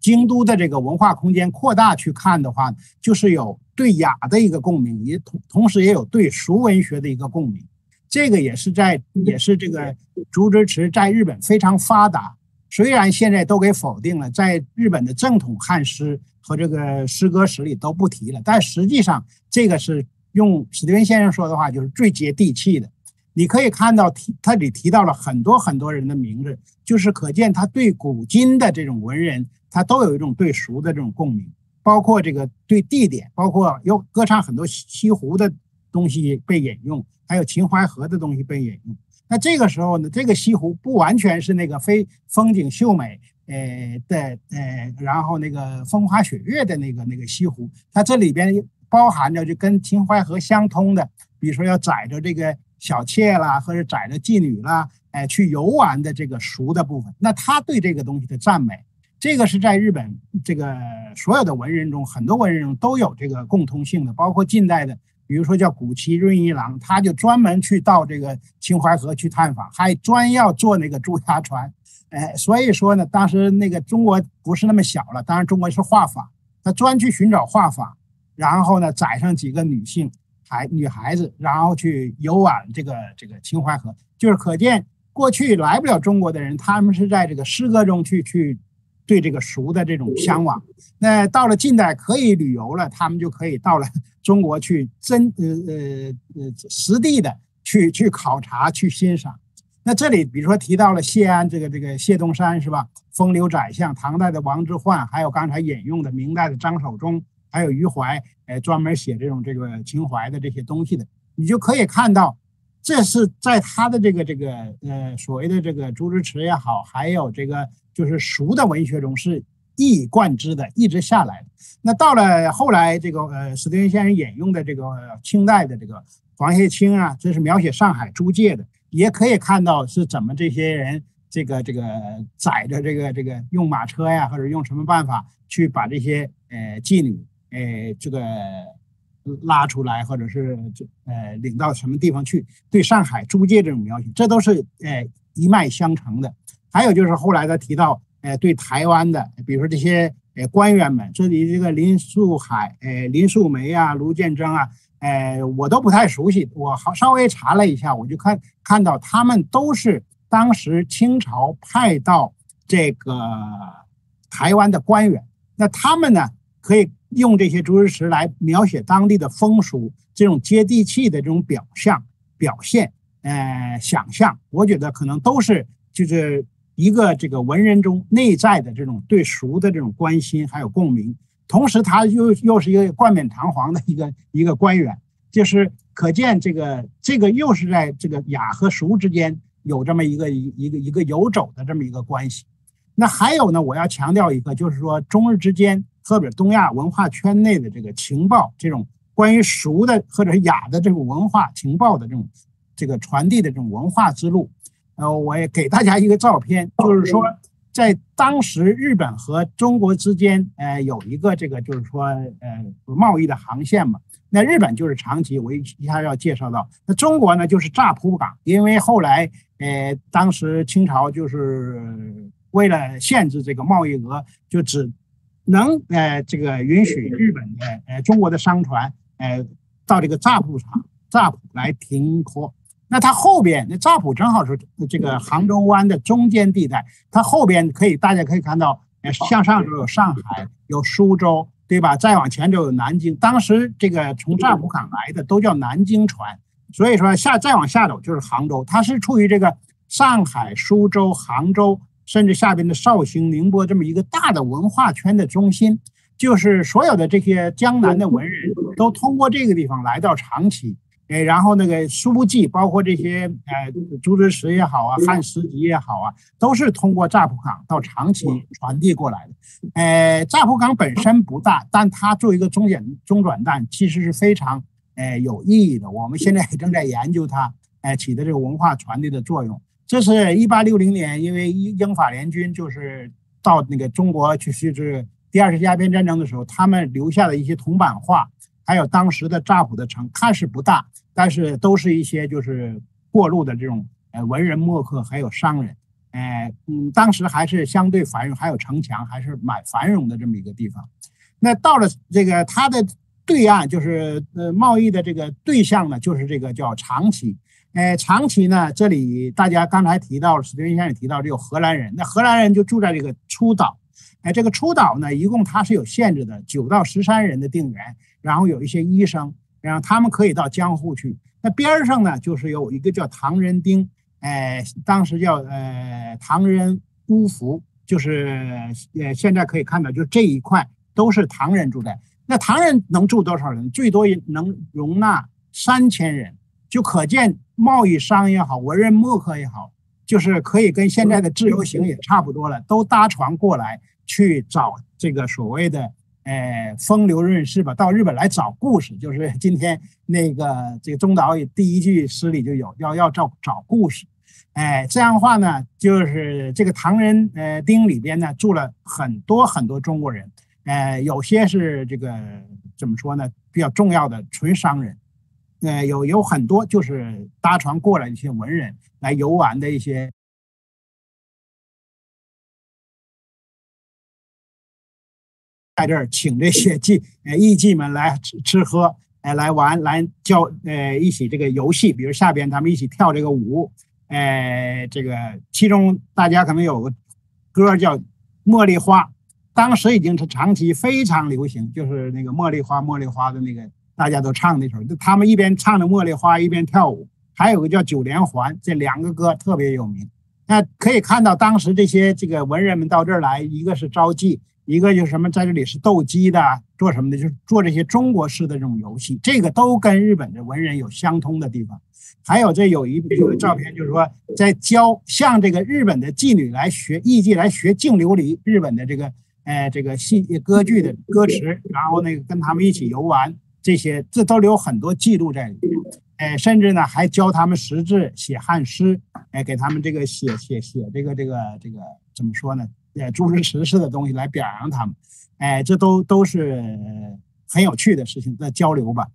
S4: 京都的这个文化空间扩大去看的话，就是有对雅的一个共鸣，也同同时也有对俗文学的一个共鸣。这个也是在也是这个竹之池在日本非常发达，虽然现在都给否定了，在日本的正统汉诗和这个诗歌史里都不提了，但实际上这个是用史蒂文先生说的话，就是最接地气的。你可以看到提他里提到了很多很多人的名字，就是可见他对古今的这种文人。他都有一种对熟的这种共鸣，包括这个对地点，包括有歌唱很多西湖的东西被引用，还有秦淮河的东西被引用。那这个时候呢，这个西湖不完全是那个非风景秀美，呃的呃，然后那个风花雪月的那个那个西湖，它这里边包含着就跟秦淮河相通的，比如说要载着这个小妾啦，或者载着妓女啦，哎，去游玩的这个熟的部分。那他对这个东西的赞美。这个是在日本这个所有的文人中，很多文人中都有这个共通性的，包括近代的，比如说叫古崎润一郎，他就专门去到这个秦淮河去探访，还专要坐那个朱家船，哎，所以说呢，当时那个中国不是那么小了，当然中国是画法，他专去寻找画法，然后呢载上几个女性孩女孩子，然后去游玩这个这个秦淮河，就是可见过去来不了中国的人，他们是在这个诗歌中去去。对这个熟的这种向往，那到了近代可以旅游了，他们就可以到了 中国去真呃呃呃实地的去去考察去欣赏。那这里比如说提到了谢安这个这个谢东山是吧？风流宰相，唐代的王之涣，还有刚才引用的明代的张守忠，还有余怀，呃，专门写这种这个情怀的这些东西的，你就可以看到，这是在他的这个这个呃所谓的这个竹之池也好，还有这个。就是熟的文学中是一以贯之的，一直下来的。那到了后来，这个呃，史蒂文先生引用的这个清代的这个黄谢清啊，这是描写上海租界的，也可以看到是怎么这些人这个这个载着这个这个用马车呀，或者用什么办法去把这些呃妓女呃这个拉出来，或者是这呃领到什么地方去，对上海租界这种描写，这都是呃一脉相承的。还有就是后来他提到，呃，对台湾的，比如说这些呃官员们，这里这个林树海、呃林树梅啊、卢建征啊，呃，我都不太熟悉，我好稍微查了一下，我就看看到他们都是当时清朝派到这个台湾的官员，那他们呢可以用这些竹石词来描写当地的风俗，这种接地气的这种表象、表现，呃，想象，我觉得可能都是就是。一个这个文人中内在的这种对俗的这种关心还有共鸣，同时他又又是一个冠冕堂皇的一个一个官员，就是可见这个这个又是在这个雅和俗之间有这么一个一一个一个游走的这么一个关系。那还有呢，我要强调一个，就是说中日之间或者东亚文化圈内的这个情报，这种关于俗的或者是雅的这种文化情报的这种这个传递的这种文化之路。呃，我也给大家一个照片，就是说，在当时日本和中国之间，呃，有一个这个就是说，呃，贸易的航线嘛。那日本就是长崎，我一一下要介绍到。那中国呢，就是乍浦港，因为后来，呃，当时清朝就是为了限制这个贸易额，就只能呃这个允许日本的呃中国的商船，呃，到这个乍浦场乍浦来停泊。那它后边那乍浦正好是这个杭州湾的中间地带，它后边可以大家可以看到，呃，向上走有上海，有苏州，对。吧？再往前走有南京。当时这个从乍浦港来的都叫南京船，所以说下再往下走就是杭州。它是处于这个上海、苏州、杭州，甚至下边的绍兴、宁波这么一个大的文化圈的中心，就是所有的这些江南的文人都通过这个地方来到长崎。哎，然后那个书记，包括这些，呃，朱之石也好啊，汉诗集也好啊，都是通过乍浦港到长崎传递过来的。呃，乍浦港本身不大，但它作为一个中转中转站，其实是非常呃有意义的。我们现在也正在研究它，呃起的这个文化传递的作用。这是一八六零年，因为英英法联军就是到那个中国去，是第二次鸦片战争的时候，他们留下的一些铜版画，还有当时的乍浦的城，看似不大，但是都是一些就是过路的这种呃文人墨客，还有商人，呃嗯，当时还是相对繁荣，还有城墙，还是蛮繁荣的这么一个地方。那到了这个它的对岸，就是呃贸易的这个对象呢，就是这个叫长崎。哎，长崎呢？这里大家刚才提到，史蒂文先生提到，这有荷兰人。那荷兰人就住在这个初岛。哎，这个初岛呢，一共它是有限制的，九到十三人的定员，然后有一些医生，然后他们可以到江户去。那边上呢，就是有一个叫唐人町，哎，当时叫呃唐人屋福，就是呃现在可以看到，就这一块都是唐人住的。那唐人能住多少人？最多能容纳三千人，就可见。贸易商也好，文人墨客也好，就是可以跟现在的自由行也差不多了，都搭船过来去找这个所谓的呃风流润士吧，到日本来找故事。就是今天那个这个中岛第一句诗里就有要要找找故事，哎，这样的话呢，就是这个唐人呃町里边呢住了很多很多中国人，呃，有些是这个怎么说呢，比较重要的纯商人。呃，有有很多就是搭船过来一些文人来游玩的一些，在这儿请这些 妓呃艺妓们来吃吃喝，哎，来玩来教呃一起这个游戏，比如下边他们一起跳这个舞，呃，这个其中大家可能有个歌叫《茉莉花》，当时已经是长期非常流行，就是那个茉莉花茉莉花的那个。大家都唱那首，他们一边唱着《茉莉花》，一边跳舞。还有个叫《九连环》，这两个歌特别有名。那可以看到，当时这些这个文人们到这儿来，一个是招妓，一个就是什么，在这里是斗鸡的，做什么的，就是做这些中国式的这种游戏。这个都跟日本的文人有相通的地方。还有这有一有个照片，就是说在教向这个日本的妓女来学艺妓来学净琉璃，日本的这个呃这个戏歌剧的歌词，然后那个跟他们一起游玩。这些这都留很多记录在里面，哎，甚至呢还教他们识字、写汉诗，哎，给他们这个写写写这个这个这个怎么说呢？呃，诸事实事的东西来表扬他们，哎，这都都是很有趣的事情的交流吧。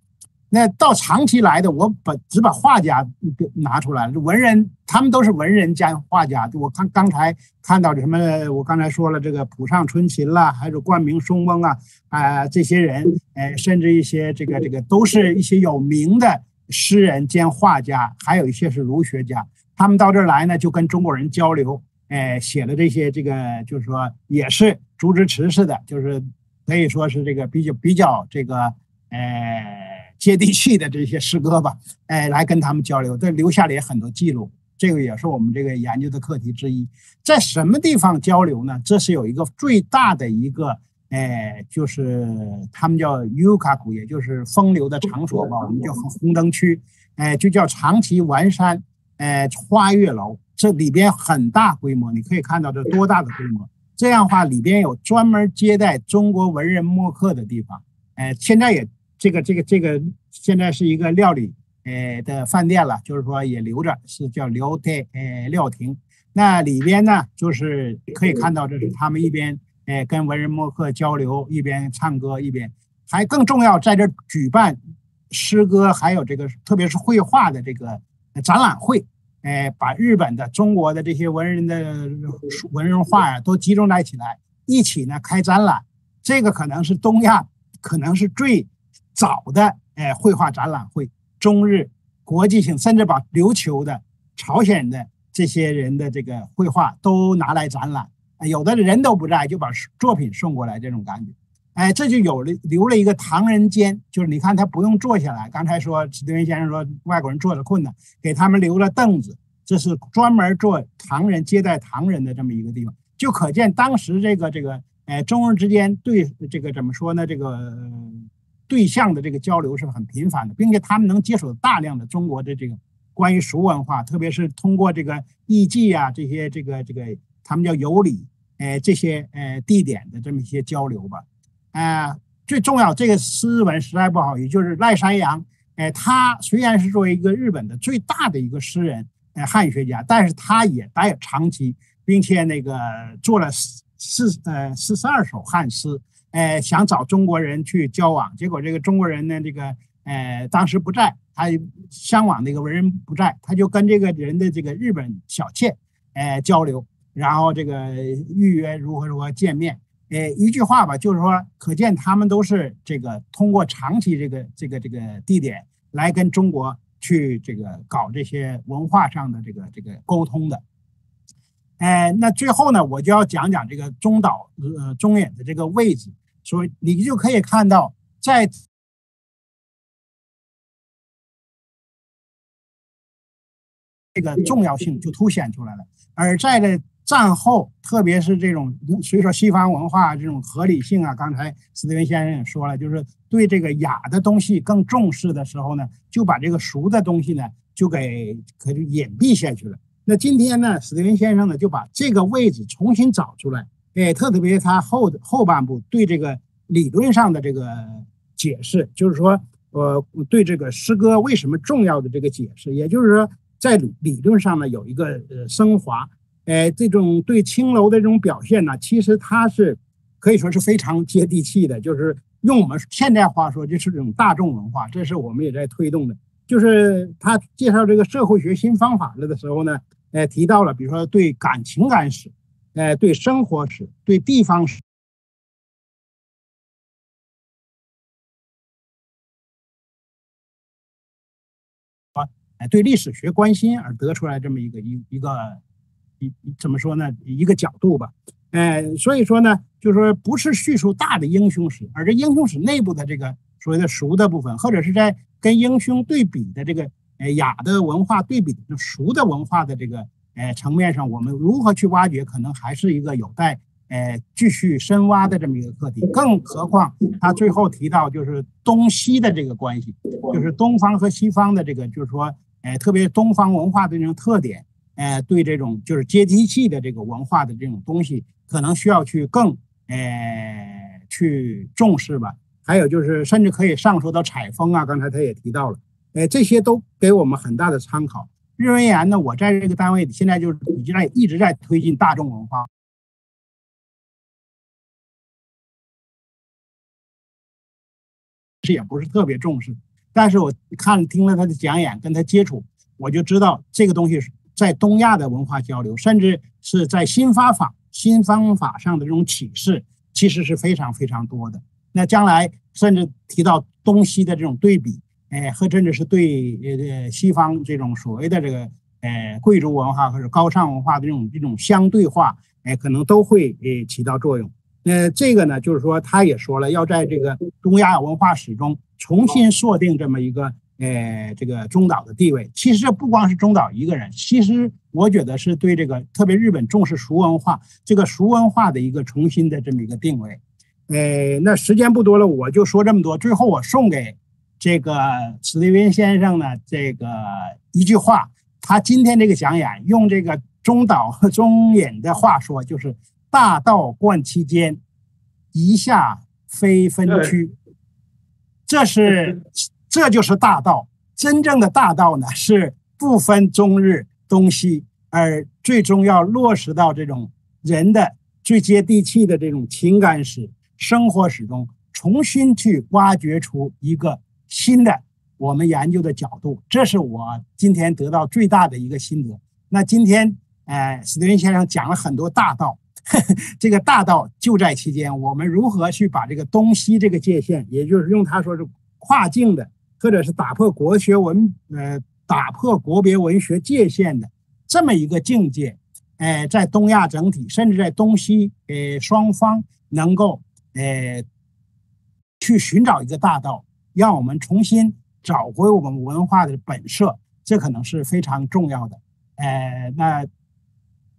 S4: 那到长期来的，我把只把画家拿出来了，文人他们都是文人加画家。我看刚才看到的什么，我刚才说了这个浦上春琴啦，还有冠名松翁啊，啊这些人，哎，甚至一些这个这个都是一些有名的诗人兼画家，还有一些是儒学家。他们到这儿来呢，就跟中国人交流，哎，写了这些这个就是说也是竹枝词似的，就是可以说是这个比较比较这个，哎。接地气的这些诗歌吧，哎，来跟他们交流，这留下了也很多记录。这个也是我们这个研究的课题之一。在什么地方交流呢？这是有一个最大的一个，哎，就是他们叫 Yukaku，也就是风流的场所吧，我们叫红灯区，哎，就叫长崎丸山，哎，花月楼。这里边很大规模，你可以看到这多大的规模。这样话，里边有专门接待中国文人墨客的地方，哎，现在也。这个这个这个现在是一个料理呃的饭店了，就是说也留着，是叫辽泰呃料亭。那里边呢，就是可以看到，这是他们一边呃跟文人墨客交流，一边唱歌，一边还更重要，在这举办诗歌，还有这个特别是绘画的这个展览会，哎，把日本的、中国的这些文人的文人画呀都集中在一起来，一起呢开展览。这个可能是东亚，可能是最。早的哎绘画展览会，中日国际性，甚至把琉球的、朝鲜的这些人的这个绘画都拿来展览，有的人都不在，就把作品送过来，这种感觉，哎，这就有了留了一个唐人间，就是你看他不用坐下来，刚才说史蒂文先生说外国人坐着困难，给他们留了凳子，这是专门做唐人接待唐人的这么一个地方，就可见当时这个这个哎中日之间对这个怎么说呢？这个。对象的这个交流是很频繁的，并且他们能接触大量的中国的这个关于俗文化，特别是通过这个艺伎啊这些这个这个他们叫游礼，呃这些呃地点的这么一些交流吧。啊，最重要这个诗文实在不好，也就是赖山羊，哎，他虽然是作为一个日本的最大的一个诗人，呃，汉语学家，但是他也带有长期，并且那个做了四四呃四十二首汉诗，呃，想找中国人去交往，结果这个中国人呢，这个呃当时不在，他向往那个文人不在，他就跟这个人的这个日本小妾，呃交流，然后这个预约如何如何见面。呃，一句话吧，就是说，可见他们都是这个通过长期这个这个这个地点来跟中国去这个搞这些文化上的这个这个沟通的。哎，那最后呢，我就要讲讲这个中岛呃中野的这个位置，所以你就可以看到，在这个重要性就凸显出来了，而在呢。战后，特别是这种，所以说西方文化这种合理性啊，刚才史蒂文先生也说了，就是对这个雅的东西更重视的时候呢，就把这个俗的东西呢，就给可就隐蔽下去了。那今天呢，史蒂文先生呢，就把这个位置重新找出来，哎，特别他后后半部对这个理论上的这个解释，就是说，呃，对这个诗歌为什么重要的这个解释，也就是说，在理论上呢，有一个呃升华。哎，这种对青楼的这种表现呢，其实它是可以说是非常接地气的，就是用我们现代话说，就是这种大众文化。这是我们也在推动的。就是他介绍这个社会学新方法了的时候呢，哎，提到了比如说对感情感史，哎，对生活史，对地方史，啊，对历史学关心而得出来这么一个一一个。怎么说呢？一个角度吧，呃，所以说呢，就是说不是叙述大的英雄史，而这英雄史内部的这个所谓的熟的部分，或者是在跟英雄对比的这个呃雅的文化对比的熟的文化的这个呃层面上，我们如何去挖掘，可能还是一个有待呃继续深挖的这么一个课题。更何况他最后提到就是东西的这个关系，就是东方和西方的这个，就是说，呃，特别东方文化的这种特点。呃，对这种就是接地气的这个文化的这种东西，可能需要去更呃去重视吧。还有就是，甚至可以上溯到采风啊，刚才他也提到了，呃，这些都给我们很大的参考。日文言呢，我在这个单位现在就是已经在一直在推进大众文化，这也不是特别重视。但是我看听了他的讲演，跟他接触，我就知道这个东西是。在东亚的文化交流，甚至是在新方法、新方法上的这种启示，其实是非常非常多的。那将来甚至提到东西的这种对比，哎，和甚至是对呃西方这种所谓的这个呃贵族文化或者高尚文化的这种这种相对化，哎，可能都会诶起到作用。那这个呢，就是说他也说了，要在这个东亚文化史中重新设定这么一个。呃，这个中岛的地位，其实这不光是中岛一个人，其实我觉得是对这个特别日本重视熟文化，这个熟文化的一个重新的这么一个定位。呃，那时间不多了，我就说这么多。最后我送给这个史蒂文先生呢，这个一句话，他今天这个讲演用这个中岛和中野的话说，就是“大道贯其间，一下非分区”，这是。这就是大道，真正的大道呢是不分中日东西，而最终要落实到这种人的最接地气的这种情感史、生活史中，重新去挖掘出一个新的我们研究的角度。这是我今天得到最大的一个心得。那今天，呃，史蒂文先生讲了很多大道，呵 呵这个大道就在其间。我们如何去把这个东西这个界限，也就是用他说是跨境的。或者是打破国学文，呃，打破国别文学界限的这么一个境界，呃，在东亚整体，甚至在东西，呃，双方能够，呃，去寻找一个大道，让我们重新找回我们文化的本色，这可能是非常重要的。呃，那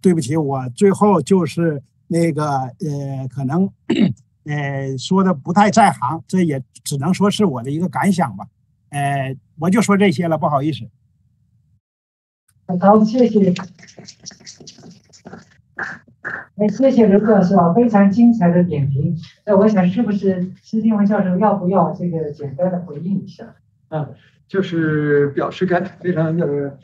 S4: 对不起，我最后就是那个，呃，可能，呃，说的不太在行，这也只能说是我的一个感想吧。呃，我就说这些了，不好意思。
S3: 好，谢谢。哎，谢谢刘教授啊，非常精彩的点评。那我想，是不是施金文教授要不要这个简单的回应一下？
S2: 啊，就是表示感非常的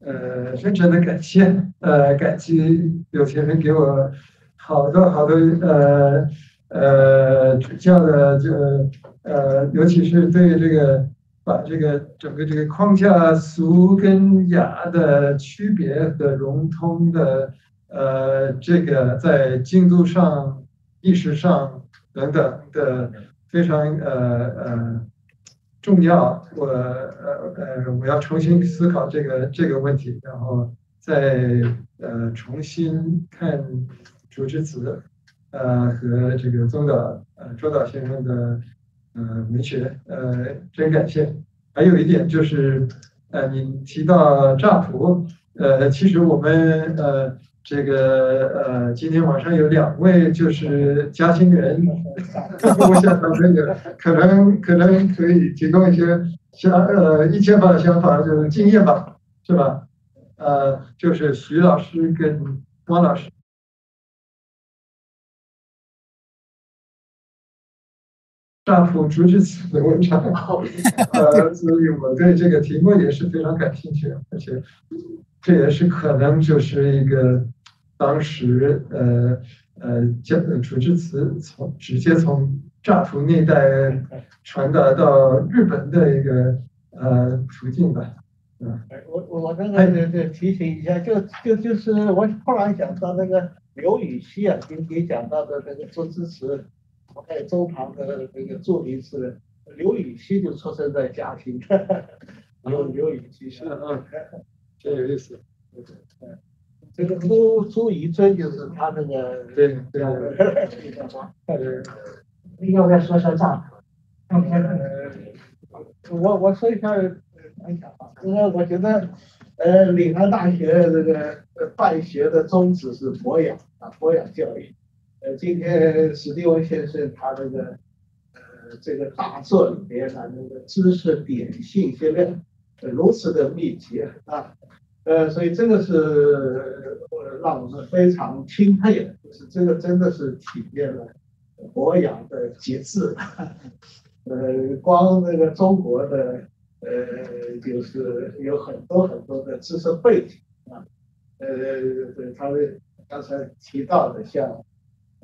S2: 呃深沉的感谢，呃，感激有钱人给我好多好多呃呃指教的，就呃，尤其是对这个把这个整个这个框架俗跟雅的区别和融通的呃这个在精度上、意识上等等的非常呃呃。重要，我呃呃，我要重新思考这个这个问题，然后再呃重新看主之词，呃和这个宗导呃周导先生的呃文学，呃真感谢。还有一点就是，呃你提到乍普，呃其实我们呃。这个呃，今天晚上有两位就是嘉兴人，我想他们有可能可能可以提供一些想呃一千的想法，就是经验吧，是吧？呃，就是徐老师跟汪老师，丈夫朱之词的文章，呃，所以我对这个题目也是非常感兴趣，而且这也是可能就是一个。当时，呃呃，将楚之词从直接从乍浦那代传达到日本的一个呃途径吧。
S5: 嗯，我我我刚才这这提醒一下，就就就是我突然想到那个刘禹锡啊，今天讲到的那个作之词，在周旁的那个著名诗人刘禹锡就出生在嘉兴。刘刘禹锡是
S2: 嗯，真有意思。
S5: 这个朱朱彝尊就是他那个对对，
S3: 你要不要说说账？
S5: 呃，我我说一下分享吧。因为我觉得，呃，岭南大学这个办学的宗旨是博养啊，博养教育。呃，今天史蒂文先生他这个呃这个大作里面的那个知识点信息量如此的密集啊。呃，所以这个是让我们非常钦佩的，就是这个真的是体现了博雅的极致。呃，光那个中国的，呃，就是有很多很多的知识背景啊。呃，他们刚才提到的，像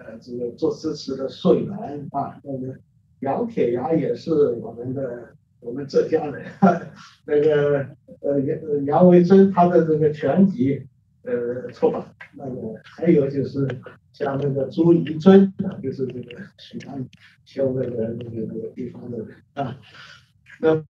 S5: 呃这个做诗词的穗兰啊，那个杨铁牙也是我们的。我们浙江人，那个呃杨杨维珍他的这个全集呃出版，那个还有就是像那个朱彝尊啊，就是这个许安修那个那个那个地方的人啊，那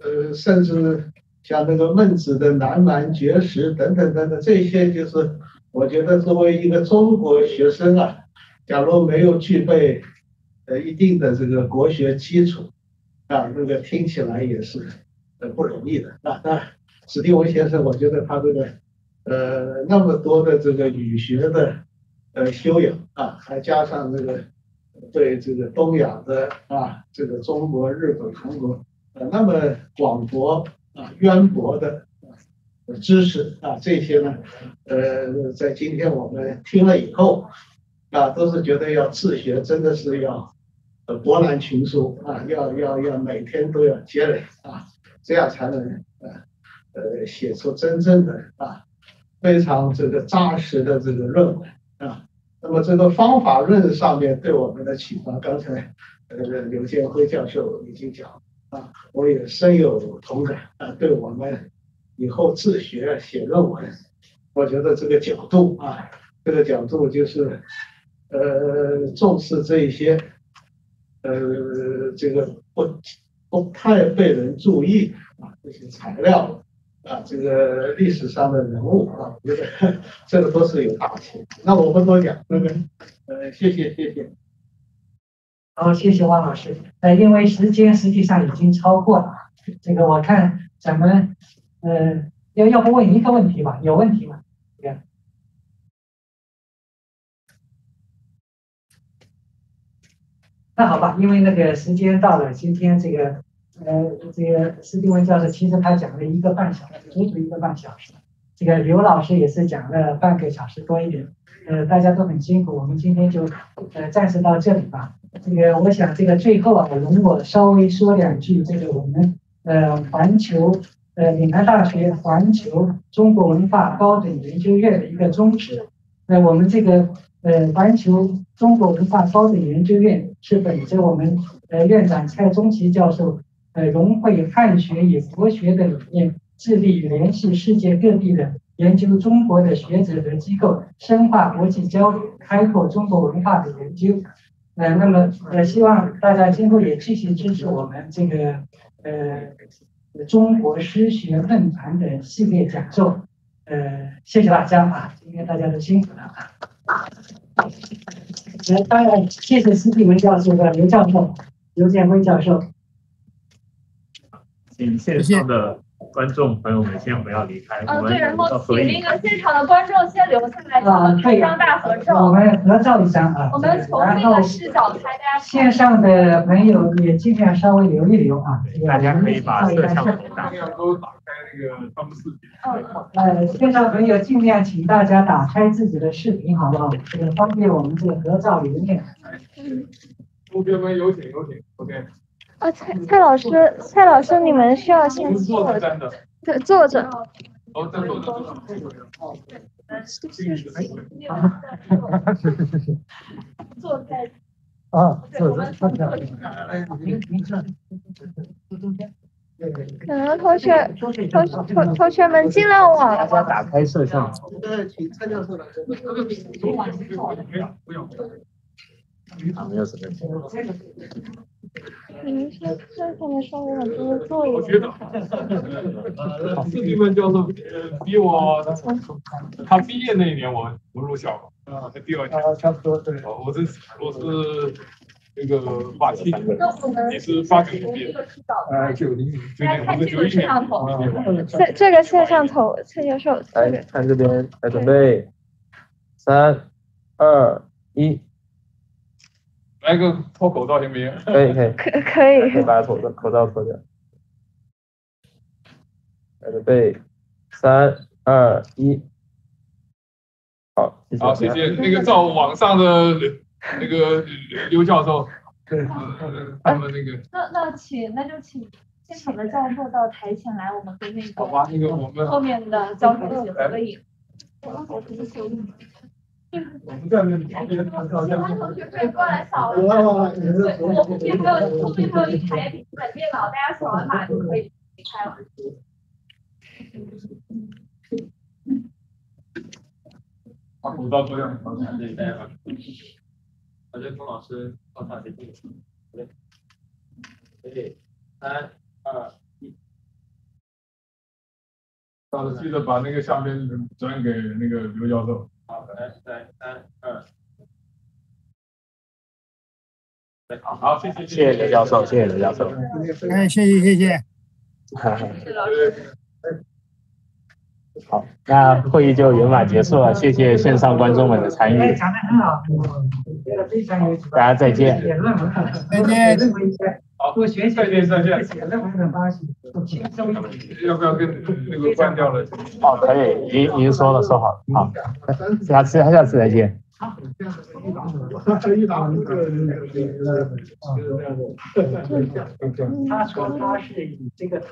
S5: 呃甚至像那个孟子的南蛮绝食等等等等这些就是。我觉得作为一个中国学生啊，假如没有具备呃一定的这个国学基础啊，那个听起来也是呃不容易的啊。那史蒂文先生，我觉得他这个呃那么多的这个语学的呃修养啊，还加上这个对这个东亚的啊这个中国、日本、韩国呃那么广博啊渊博的。知识啊，这些呢，呃，在今天我们听了以后，啊，都是觉得要自学，真的是要博览群书啊，要要要每天都要积累啊，这样才能呃呃写出真正的啊非常这个扎实的这个论文啊。那么这个方法论上面对我们的启发，刚才呃刘建辉教授已经讲了啊，我也深有同感啊，对我们。以后自学写论文，我觉得这个角度啊，这个角度就是，呃，重视这一些，呃，这个不不太被人注意啊，这些材料啊，这个历史上的人物啊，我觉得 这个都是有大钱。那我不多讲，那个，呃，谢谢谢谢。
S3: 好，谢谢汪老师。呃，因为时间实际上已经超过了，这个我看咱们。呃，要要不问一个问题吧？有问题吗？那好吧，因为那个时间到了，今天这个呃，这个施定文教授其实他讲了一个半小时，足足一个半小时。这个刘老师也是讲了半个小时多一点，呃，大家都很辛苦，我们今天就呃暂时到这里吧。这个我想这个最后啊，容我稍微说两句这个我们呃环球呃岭南大学环球中国文化高等研究院的一个宗旨。那我们这个呃环球中国文化高等研究院是本着我们呃院长蔡宗奇教授呃融汇汉学与佛学的理念。致力于联系世界各地的研究中国的学者和机构，深化国际交流，开拓中国文化的研究。呃，那么呃，希望大家今后也继续支持我们这个呃中国诗学论坛的系列讲座。呃，谢谢大家啊，今天大家都辛苦了啊。呃，当然谢谢施蒂文教授和刘教授、刘建辉教授。
S1: 请线上的。观众朋友们先不要离开。
S6: 嗯，对，然后请那个现场的观众先留下来，咱们拍张大合照。
S3: 我们合照一张啊。
S6: 我们从那个视角拍，大家
S3: 线上的朋友也尽量稍微留一留啊。
S1: 大家可以把摄像头打
S7: 开。都打开那个他们视频。
S3: 嗯。呃，线上朋友尽量请大家打开自己的视频，好不好？这个方便我们这个合照留念。
S7: 嗯。同学们有请有请，OK。
S6: 啊，蔡蔡老师，蔡老师，你们需要先坐着，对，坐着。
S7: 哦，在坐着。
S6: 坐在。
S3: 啊，坐
S6: 着。可能同学同同同学们尽量往。
S1: 大家打开摄像。
S5: 请蔡教授来。
S7: 不用。
S1: 啊，没有什么。
S6: 你们先先可能稍微往这边坐一
S7: 我觉得，呃，斯蒂文教授呃比我，他毕业那一年我我入校啊，第二年。
S3: 差不多对。
S7: 哦，我是我是那个八七年，你是八九年毕业。
S3: 呃，九零
S7: 年。九零，我是九一年。
S6: 这这个摄像头，蔡教授。
S8: 来看这边，来准备，三，二，一。
S7: 来个脱口罩行不行？
S8: 可以可以，
S6: 可可以。
S8: 可以把口罩口罩脱掉。准备，三二一，好，谢谢。
S7: 好，谢谢那个照网上的那个刘教授，对，他们那个。
S6: 那那请那就请现场的教授到台前来，我们跟那个。
S7: 好吧，那个我们
S6: 后面的教授一起合个影。
S7: 我们在旁边拍照。
S6: 其他同学可以过来扫一下。我后面还有后面还有一台平板电脑，大家扫完码就可以离开了。
S7: 把口罩脱掉。好，
S8: 这里大家好。好，钟老师到场结束。对。可以，三二一。
S7: 到时记得把那个下面转给那个刘教授。
S8: 好，来，三三二，
S7: 好，好，谢谢，
S1: 谢谢刘教授，谢谢。刘教授，
S4: 哎，谢谢，谢。谢，
S1: 好，那会议就圆满结束了，谢谢线上观众们的参与，
S3: 讲的很好，非常有
S1: 大家再见，
S4: 再见。
S7: 好，多学习，再见再见。要不要跟那个关掉了？
S1: 哦，可以，已经已经说了，说好了。好，下次下次再见。
S3: 好，一打一个那个那个，他说他是以这个。